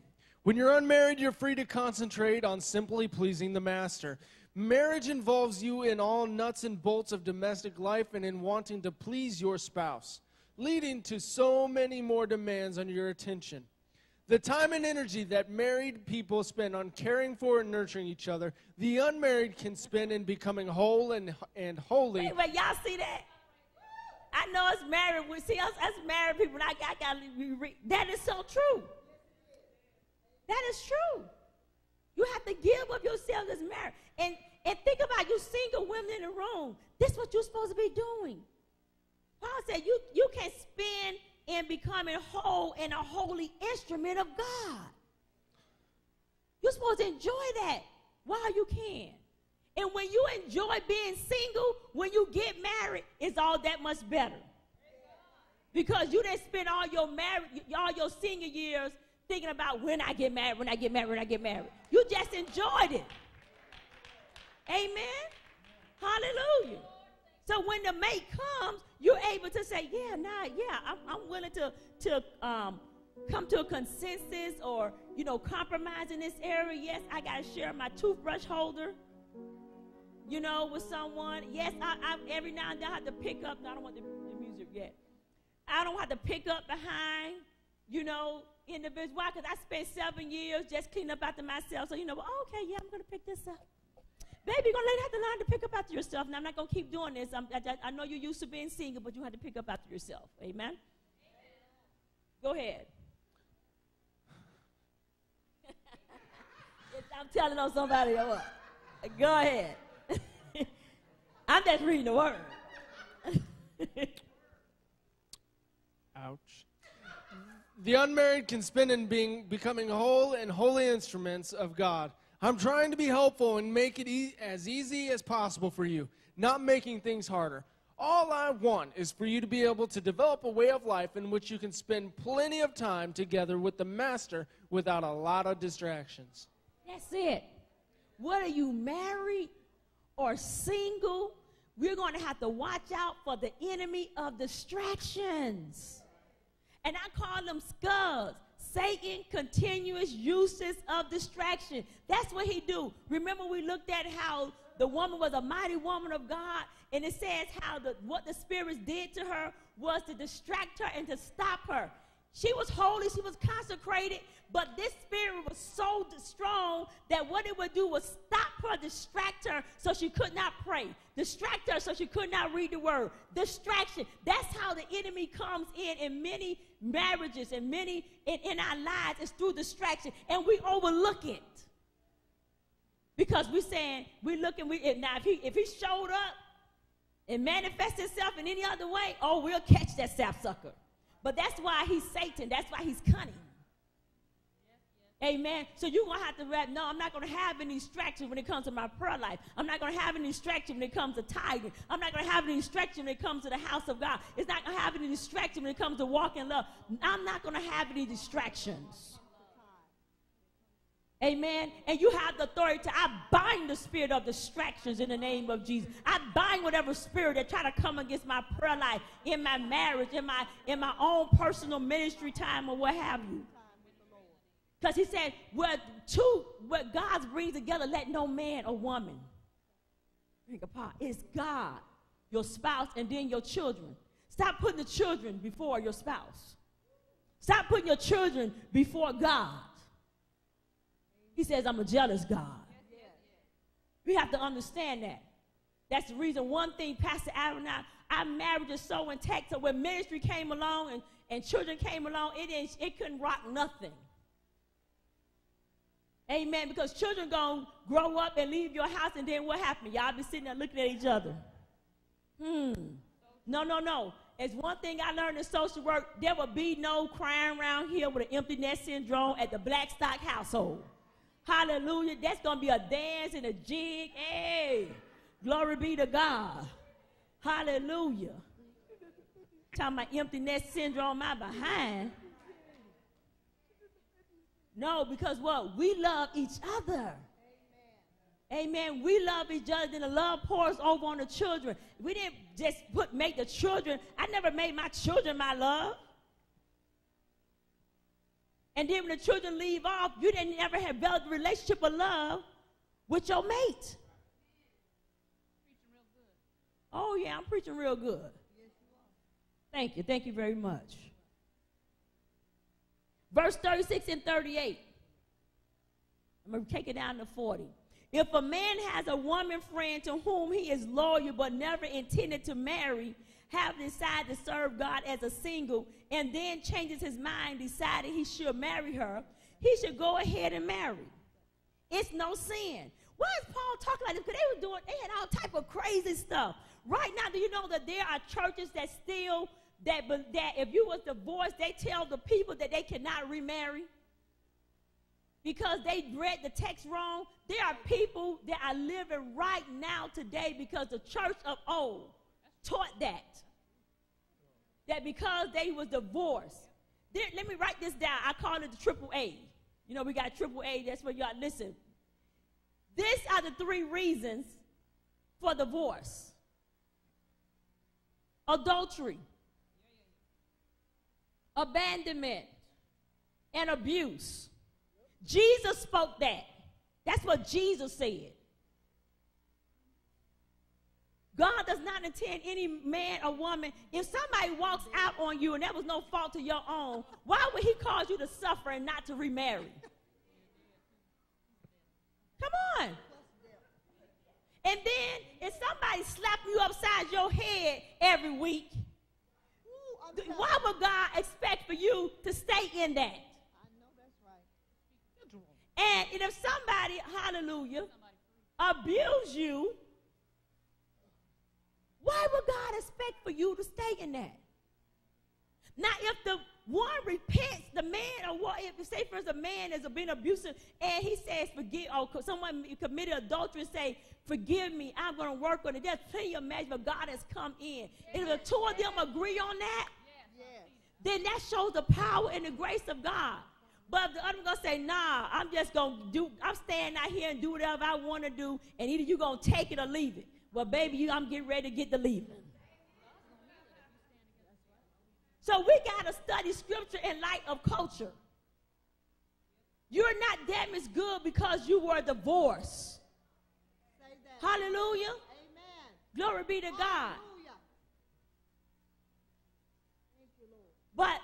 When you're unmarried, you're free to concentrate on simply pleasing the master. Marriage involves you in all nuts and bolts of domestic life and in wanting to please your spouse, leading to so many more demands on your attention. The time and energy that married people spend on caring for and nurturing each other, the unmarried can spend in becoming whole and, and holy. Wait, y'all see that? I know it's married. We see us as married people. I, I got that is so true. That is true. You have to give of yourself as married. And and think about you single women in the room. This is what you're supposed to be doing. Paul said you you can spend in becoming whole and a holy instrument of God. You're supposed to enjoy that while you can. And when you enjoy being single, when you get married, it's all that much better. Because you didn't spend all your married, all your senior years thinking about when I get married, when I get married, when I get married. You just enjoyed it. Amen. Hallelujah. So when the mate comes, you're able to say, yeah, nah, yeah, I'm, I'm willing to to um, come to a consensus or you know compromise in this area. Yes, I gotta share my toothbrush holder you know, with someone. Yes, I, I every now and then I have to pick up. I don't want the, the music yet. I don't have to pick up behind, you know, individuals. Why? Because I spent seven years just cleaning up after myself. So, you know, okay, yeah, I'm going to pick this up. Baby, you're going to have to learn to pick up after yourself. And I'm not going to keep doing this. I, I know you're used to being single, but you have to pick up after yourself. Amen? Amen. Go ahead. [laughs] I'm telling on somebody or what? Go ahead. [laughs] I'm just reading the word. [laughs] Ouch. The unmarried can spend in being becoming whole and holy instruments of God. I'm trying to be helpful and make it e- as easy as possible for you, not making things harder. All I want is for you to be able to develop a way of life in which you can spend plenty of time together with the Master without a lot of distractions. That's it. Whether you married or single, we're going to have to watch out for the enemy of distractions. And I call them scuds. Satan continuous uses of distraction. That's what he do. Remember we looked at how the woman was a mighty woman of God, and it says how the, what the spirits did to her was to distract her and to stop her. She was holy, she was consecrated, but this spirit was so strong that what it would do was stop her, distract her so she could not pray, distract her so she could not read the word. Distraction. That's how the enemy comes in in many marriages and many in, in our lives. is through distraction, and we overlook it. Because we're saying, we're looking, we, now if he, if he showed up and manifests himself in any other way, oh, we'll catch that sapsucker. But that's why he's Satan. That's why he's cunning. Amen. So you're going to have to rap, no, I'm not going to have any distraction when it comes to my prayer life. I'm not going to have any distraction when it comes to tithing. I'm not going to have any distraction when it comes to the house of God. It's not going to have any distraction when it comes to walking love. I'm not going to have any distractions. Amen. And you have the authority to, I bind the spirit of distractions in the name of Jesus. I bind whatever spirit that try to come against my prayer life, in my marriage, in my, in my own personal ministry time or what have you. Because he said, what two, what God brings together, let no man or woman bring apart. It's God, your spouse, and then your children. Stop putting the children before your spouse. Stop putting your children before God. He says, I'm a jealous God. We have to understand that. That's the reason one thing, Pastor Adam and I, our marriage is so intact. So when ministry came along and, and children came along, it, it couldn't rock nothing. Amen. Because children gonna grow up and leave your house, and then what happened? Y'all be sitting there looking at each other. Hmm. No, no, no. It's one thing I learned in social work. There will be no crying around here with an empty nest syndrome at the Blackstock household. Hallelujah. That's gonna be a dance and a jig. Hey, glory be to God. Hallelujah. Talking about empty nest syndrome, my behind. No, because what? We love each other. Amen. Amen. We love each other, then the love pours over on the children. We didn't just put make the children. I never made my children my love. And then when the children leave off, you didn't ever have built a relationship of love with your mate. Oh yeah, I'm preaching real good. Thank you. Thank you very much. Verse 36 and 38. I'm going to take it down to 40. If a man has a woman friend to whom he is loyal but never intended to marry, have decided to serve God as a single, and then changes his mind, decided he should marry her, he should go ahead and marry. It's no sin. Why is Paul talking like this? Because they were doing, they had all type of crazy stuff. Right now, do you know that there are churches that still that, that if you was divorced, they tell the people that they cannot remarry because they read the text wrong. There are people that are living right now today because the church of old taught that. That because they was divorced. There, let me write this down. I call it the triple A. You know, we got triple A. That's where y'all listen. These are the three reasons for divorce adultery, abandonment, and abuse. Jesus spoke that. That's what Jesus said. God does not intend any man or woman. If somebody walks out on you and that was no fault to your own, why would he cause you to suffer and not to remarry? Come on. And then if somebody slap you upside your head every week, why would God expect for you to stay in that? I know that's And, and if somebody, hallelujah, abuse you, why would God expect for you to stay in that? Now, if the one repents, the man, or what, if say for instance, a man has been abusive and he says, forgive, or someone committed adultery and say, forgive me, I'm going to work on it. There's plenty of but God has come in. If the two of them agree on that, then that shows the power and the grace of God. But if the other gonna say, nah, I'm just gonna do, I'm staying out here and do whatever I wanna do, and either you gonna take it or leave it. Well, baby, you, I'm getting ready to get the leaving. So we gotta study scripture in light of culture. You're not damaged good because you were divorced. Hallelujah. Amen. Glory be to Hallelujah. God. But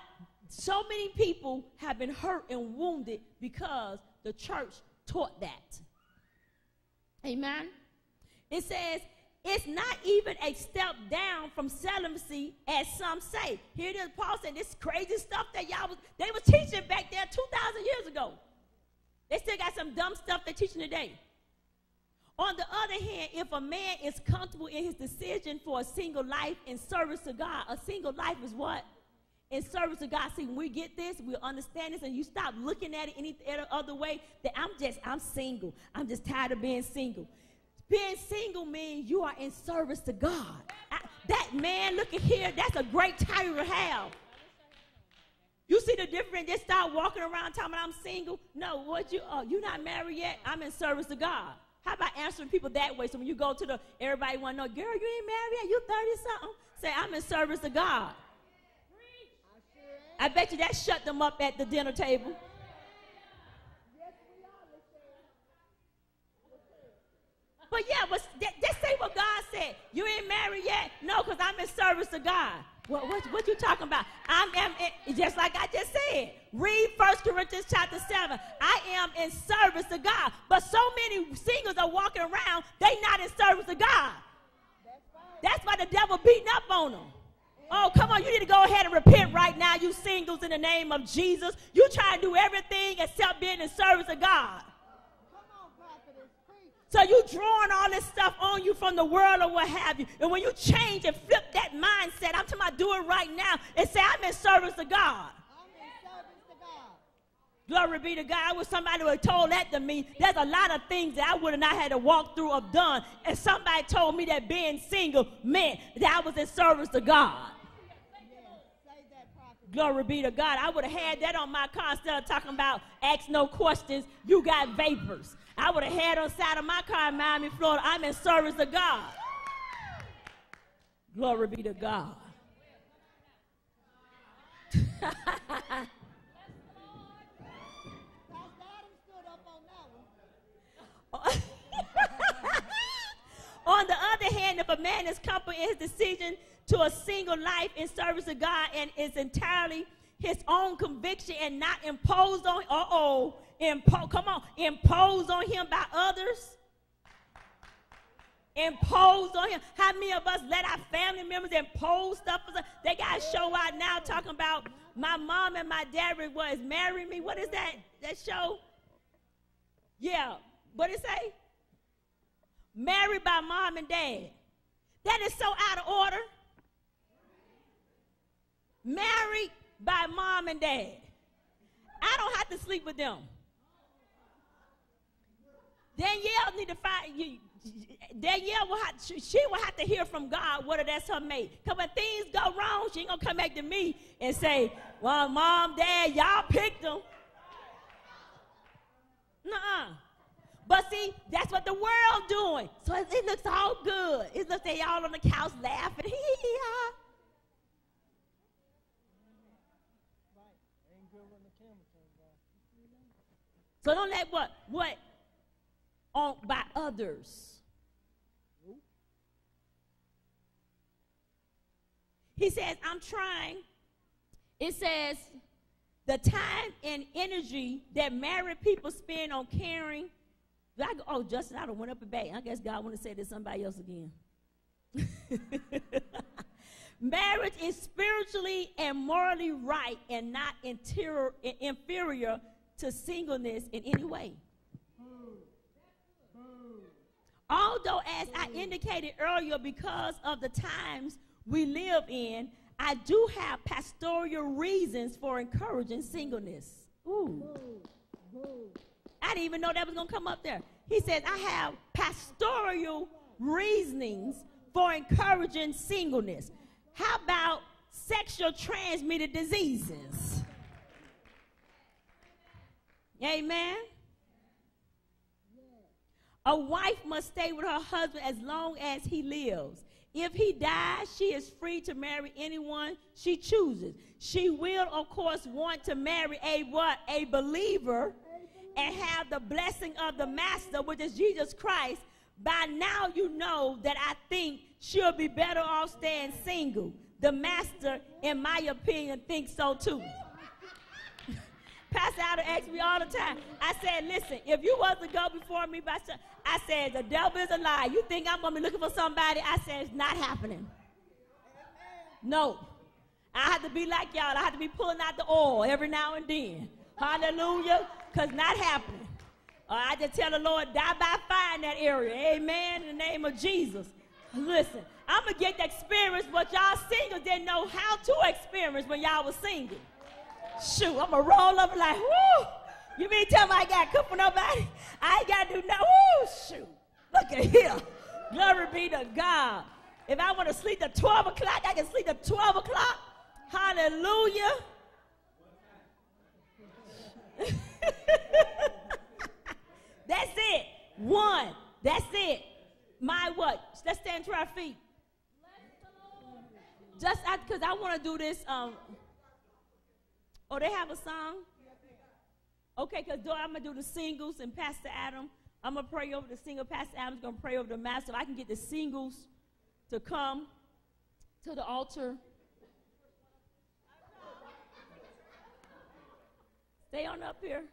so many people have been hurt and wounded because the church taught that. Amen. It says, it's not even a step down from celibacy, as some say. Here it is, Paul saying this crazy stuff that y'all was, they was teaching back there 2,000 years ago. They still got some dumb stuff they're teaching today. On the other hand, if a man is comfortable in his decision for a single life in service to God, a single life is what? In service to God. See, when we get this, we understand this, and you stop looking at it any other way. That I'm just, I'm single. I'm just tired of being single. Being single means you are in service to God. I, that man, look at here, that's a great title to have. You see the difference? Just start walking around talking about I'm single. No, what you? Oh, you're not married yet? I'm in service to God. How about answering people that way? So when you go to the, everybody want to know, girl, you ain't married yet? You 30 something? Say, I'm in service to God. I bet you that shut them up at the dinner table. But yeah, but just say what God said. You ain't married yet? No, because I'm in service to God. What, what, what you talking about? I'm, just like I just said. Read 1 Corinthians chapter 7. I am in service to God. But so many singles are walking around, they not in service to God. That's why the devil beating up on them. Oh, come on, you need to go ahead and repent right now, you singles, in the name of Jesus. You try to do everything except being in service of God. So you drawing all this stuff on you from the world or what have you. And when you change and flip that mindset, I'm talking about do it right now and say, I'm in service of God. Glory be to God. I wish somebody would have told that to me. There's a lot of things that I would have not had to walk through or done. And somebody told me that being single meant that I was in service to God. Glory be to God. I would have had that on my car instead of talking about ask no questions. You got vapors. I would have had on side of my car in Miami, Florida. I'm in service of God. Glory be to God. [laughs] On the other hand, if a man is comfortable in his decision to a single life in service of God and is entirely his own conviction and not imposed on, uh oh, impo- come on, imposed on him by others. Imposed on him. How many of us let our family members impose stuff? They got a show out now talking about my mom and my dad was marrying me. What is that? That show? Yeah. What it say? Married by mom and dad. That is so out of order. Married by mom and dad. I don't have to sleep with them. Danielle need to find you. Danielle will have, she will have to hear from God whether that's her mate. Because when things go wrong, she ain't gonna come back to me and say, "Well, mom, dad, y'all picked them." Nuh-uh. But see, that's what the world doing. So it, it looks all good. It looks like y'all on the couch laughing. [laughs] So don't let what what on by others. He says, I'm trying. It says the time and energy that married people spend on caring. Go, oh, Justin, I don't went up and back. I guess God want to say to somebody else again. [laughs] Marriage is spiritually and morally right and not interior, inferior to singleness in any way. Although, as I indicated earlier, because of the times we live in, I do have pastoral reasons for encouraging singleness. Ooh. I didn't even know that was going to come up there. He says, I have pastoral reasonings for encouraging singleness. How about sexual transmitted diseases? Amen. A wife must stay with her husband as long as he lives. If he dies, she is free to marry anyone she chooses. She will, of course, want to marry a what? A believer and have the blessing of the master, which is Jesus Christ. By now you know that I think she'll be better off staying single. The master, in my opinion, thinks so too. Pastor Adam asks me all the time. I said, listen, if you was to go before me, by I said, the devil is a lie. You think I'm going to be looking for somebody? I said, it's not happening. No. I have to be like y'all. I have to be pulling out the oil every now and then. Hallelujah. Because not happening. Uh, I just tell the Lord, die by fire in that area. Amen. In the name of Jesus. Listen, I'm going to get the experience what y'all singers didn't know how to experience when y'all was singing. Shoot, I'm going to roll up like, whoo. You mean tell me I got to cook for nobody? I ain't got to do nothing. Woo, shoot. Look at here. Glory be to God. If I want to sleep at 12 o'clock, I can sleep at 12 o'clock. Hallelujah. [laughs] That's it. One. That's it. My what? Let's stand to our feet. Just because I, I want to do this. Um, oh, they have a song? Okay, because I'm going to do the singles and Pastor Adam. I'm going to pray over the single. Pastor Adam's going to pray over the master. If I can get the singles to come to the altar. Stay on up here.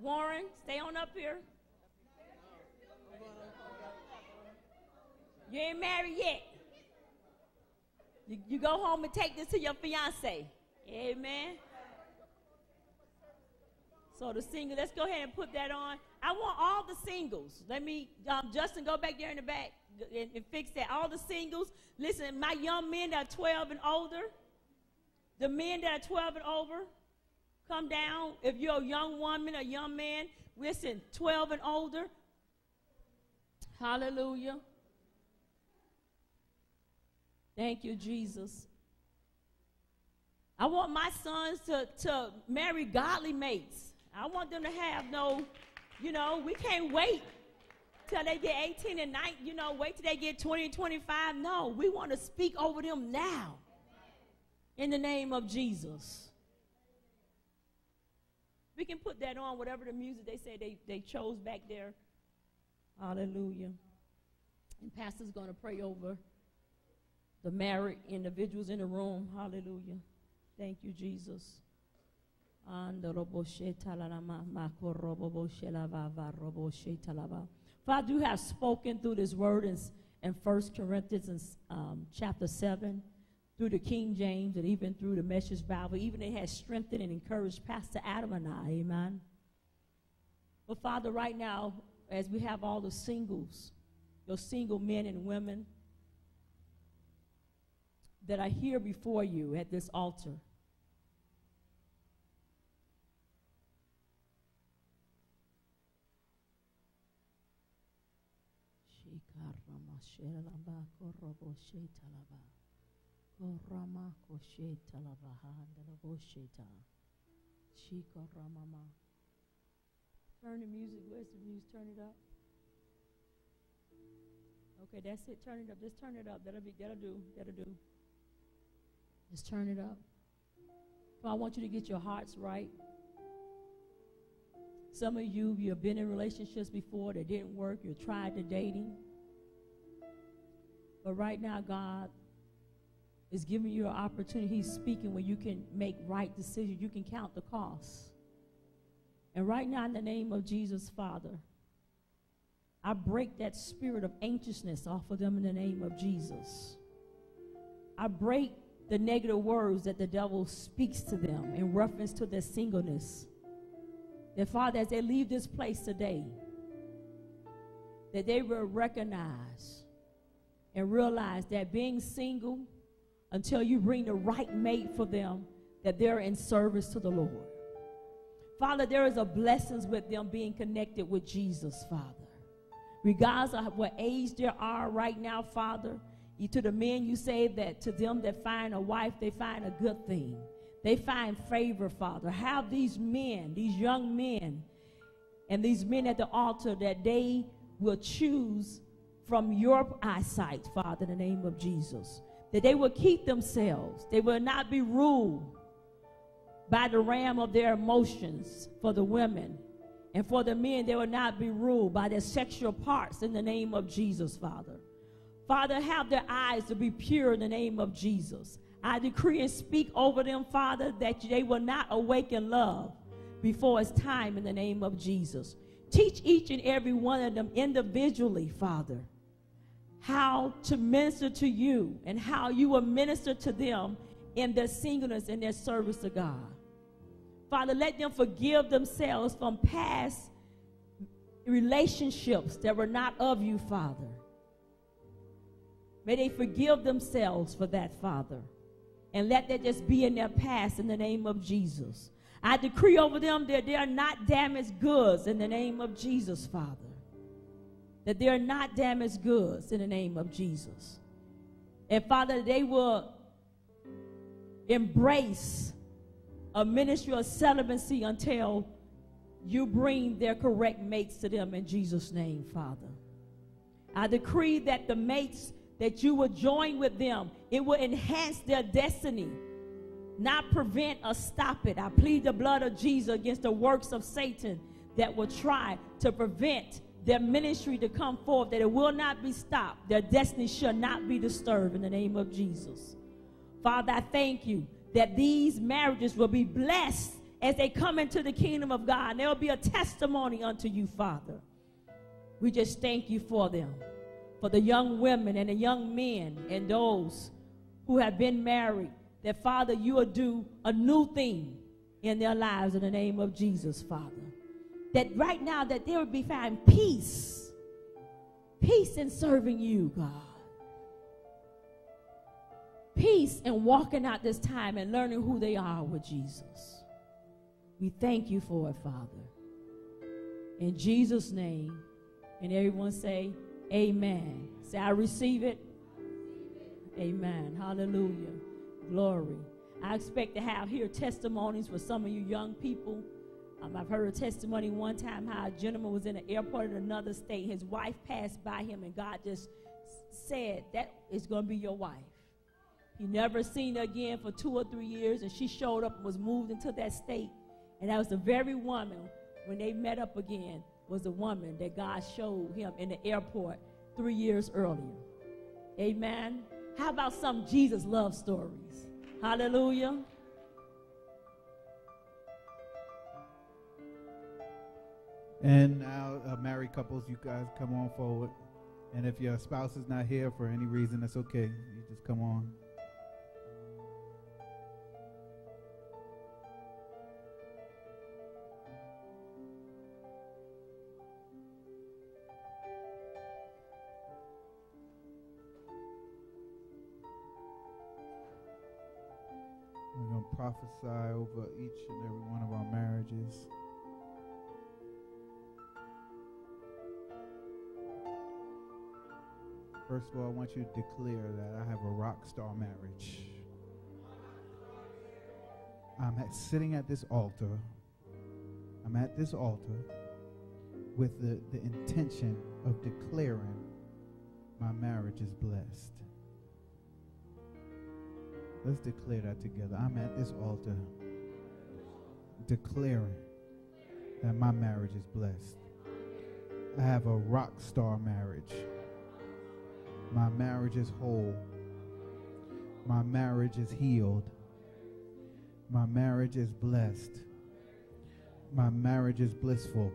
Warren, stay on up here. You ain't married yet. You, you go home and take this to your fiance. Amen. So the single, let's go ahead and put that on. I want all the singles. Let me, um, Justin, go back there in the back and, and fix that. All the singles. Listen, my young men that are 12 and older, the men that are 12 and over, come down. If you're a young woman, a young man, listen, 12 and older. Hallelujah. Thank you, Jesus. I want my sons to, to marry godly mates. I want them to have no, you know, we can't wait till they get 18 and 19, you know, wait till they get 20 and 25. No, we want to speak over them now in the name of Jesus. We can put that on, whatever the music they say they, they chose back there. Hallelujah. And Pastor's going to pray over the married individuals in the room. Hallelujah. Thank you, Jesus. Father, you have spoken through this word in, in 1 Corinthians um, chapter 7, through the King James, and even through the Message Bible. Even it has strengthened and encouraged Pastor Adam and I. Amen. But Father, right now, as we have all the singles, those single men and women that are here before you at this altar. Turn the music. Where's the music? Turn it up. Okay, that's it. Turn it up. Just turn it up. That'll be. That'll do. That'll do. Just turn it up. I want you to get your hearts right. Some of you, you've been in relationships before that didn't work. You tried the dating. But right now, God is giving you an opportunity. He's speaking where you can make right decisions. You can count the costs. And right now, in the name of Jesus, Father, I break that spirit of anxiousness off of them in the name of Jesus. I break the negative words that the devil speaks to them in reference to their singleness. That, Father, as they leave this place today, that they will recognize and realize that being single until you bring the right mate for them, that they're in service to the Lord. Father, there is a blessings with them being connected with Jesus, Father. Regardless of what age they are right now, Father, you, to the men, you say that to them that find a wife, they find a good thing. They find favor, Father. Have these men, these young men, and these men at the altar that they will choose from your eyesight, Father, in the name of Jesus. That they will keep themselves. They will not be ruled by the ram of their emotions for the women. And for the men, they will not be ruled by their sexual parts in the name of Jesus, Father. Father, have their eyes to be pure in the name of Jesus. I decree and speak over them, Father, that they will not awaken love before it's time in the name of Jesus. Teach each and every one of them individually, Father, how to minister to you and how you will minister to them in their singleness and their service to God. Father, let them forgive themselves from past relationships that were not of you, Father. May they forgive themselves for that, Father. And let that just be in their past in the name of Jesus. I decree over them that they are not damaged goods in the name of Jesus, Father. That they are not damaged goods in the name of Jesus. And Father, they will embrace a ministry of celibacy until you bring their correct mates to them in Jesus' name, Father. I decree that the mates that you will join with them, it will enhance their destiny, not prevent or stop it. I plead the blood of Jesus against the works of Satan that will try to prevent their ministry to come forth, that it will not be stopped. Their destiny shall not be disturbed in the name of Jesus. Father, I thank you that these marriages will be blessed as they come into the kingdom of God. There will be a testimony unto you, Father. We just thank you for them. For the young women and the young men and those who have been married, that Father, you will do a new thing in their lives in the name of Jesus, Father. That right now that they will be found peace. Peace in serving you, God. Peace in walking out this time and learning who they are with Jesus. We thank you for it, Father. In Jesus' name. And everyone say, Amen. Say, I receive it. Amen. Hallelujah. Glory. I expect to have here testimonies for some of you young people. Um, I've heard a testimony one time how a gentleman was in an airport in another state. His wife passed by him, and God just said, That is going to be your wife. He never seen her again for two or three years, and she showed up and was moved into that state. And that was the very woman, when they met up again, was the woman that God showed him in the airport three years earlier. Amen. How about some Jesus love stories? Hallelujah. And now, uh, married couples, you guys come on forward. And if your spouse is not here for any reason, that's okay. You just come on. Prophesy over each and every one of our marriages. First of all, I want you to declare that I have a rock star marriage. I'm at, sitting at this altar. I'm at this altar with the, the intention of declaring my marriage is blessed. Let's declare that together. I'm at this altar declaring that my marriage is blessed. I have a rock star marriage. My marriage is whole. My marriage is healed. My marriage is blessed. My marriage is blissful.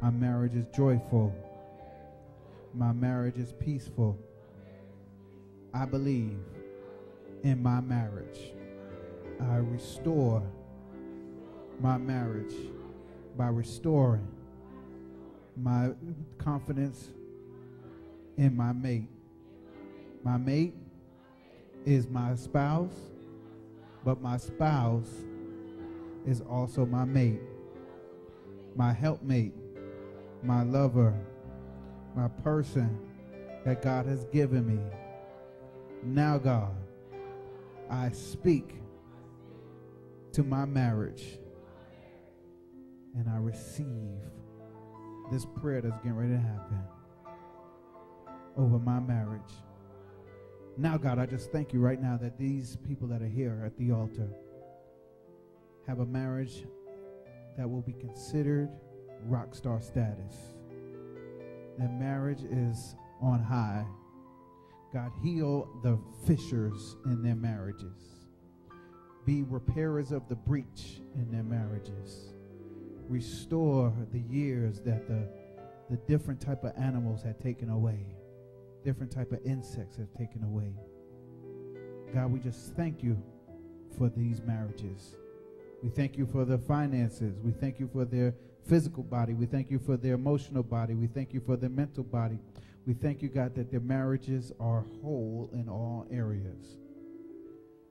My marriage is joyful. My marriage is peaceful. I believe in my marriage. I restore my marriage by restoring my confidence in my mate. My mate is my spouse, but my spouse is also my mate, my helpmate, my lover, my person that God has given me. Now, God, I speak to my marriage and I receive this prayer that's getting ready to happen over my marriage. Now, God, I just thank you right now that these people that are here at the altar have a marriage that will be considered rock star status. That marriage is on high. God, heal the fissures in their marriages. Be repairers of the breach in their marriages. Restore the years that the, the different type of animals had taken away different type of insects have taken away. God, we just thank you for these marriages. We thank you for their finances. We thank you for their physical body. We thank you for their emotional body. We thank you for their mental body. We thank you, God, that their marriages are whole in all areas.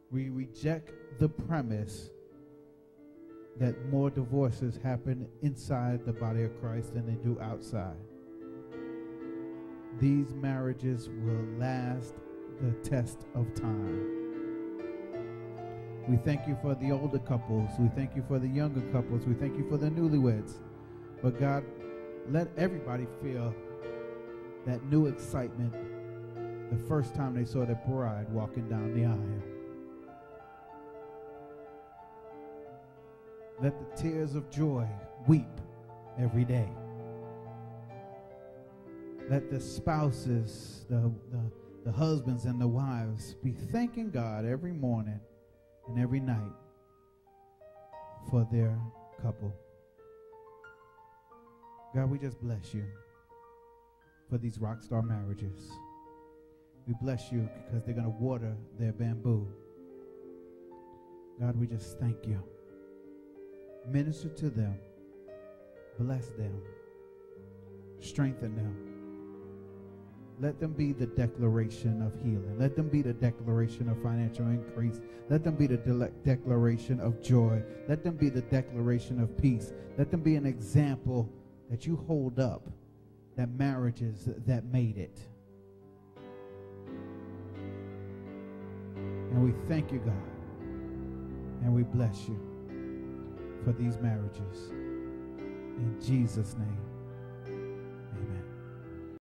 We reject the premise that more divorces happen inside the body of Christ than they do outside these marriages will last the test of time. We thank you for the older couples. We thank you for the younger couples. We thank you for the newlyweds. But God, let everybody feel that new excitement the first time they saw their bride walking down the aisle. Let the tears of joy weep every day let the spouses, the, the, the husbands and the wives be thanking God every morning and every night for their couple. God, we just bless you for these rock star marriages. We bless you because they're going to water their bamboo. God, we just thank you. Minister to them, bless them, strengthen them. Let them be the declaration of healing. Let them be the declaration of financial increase. Let them be the de- declaration of joy. Let them be the declaration of peace. Let them be an example that you hold up that marriages that made it. And we thank you, God. And we bless you for these marriages. In Jesus' name.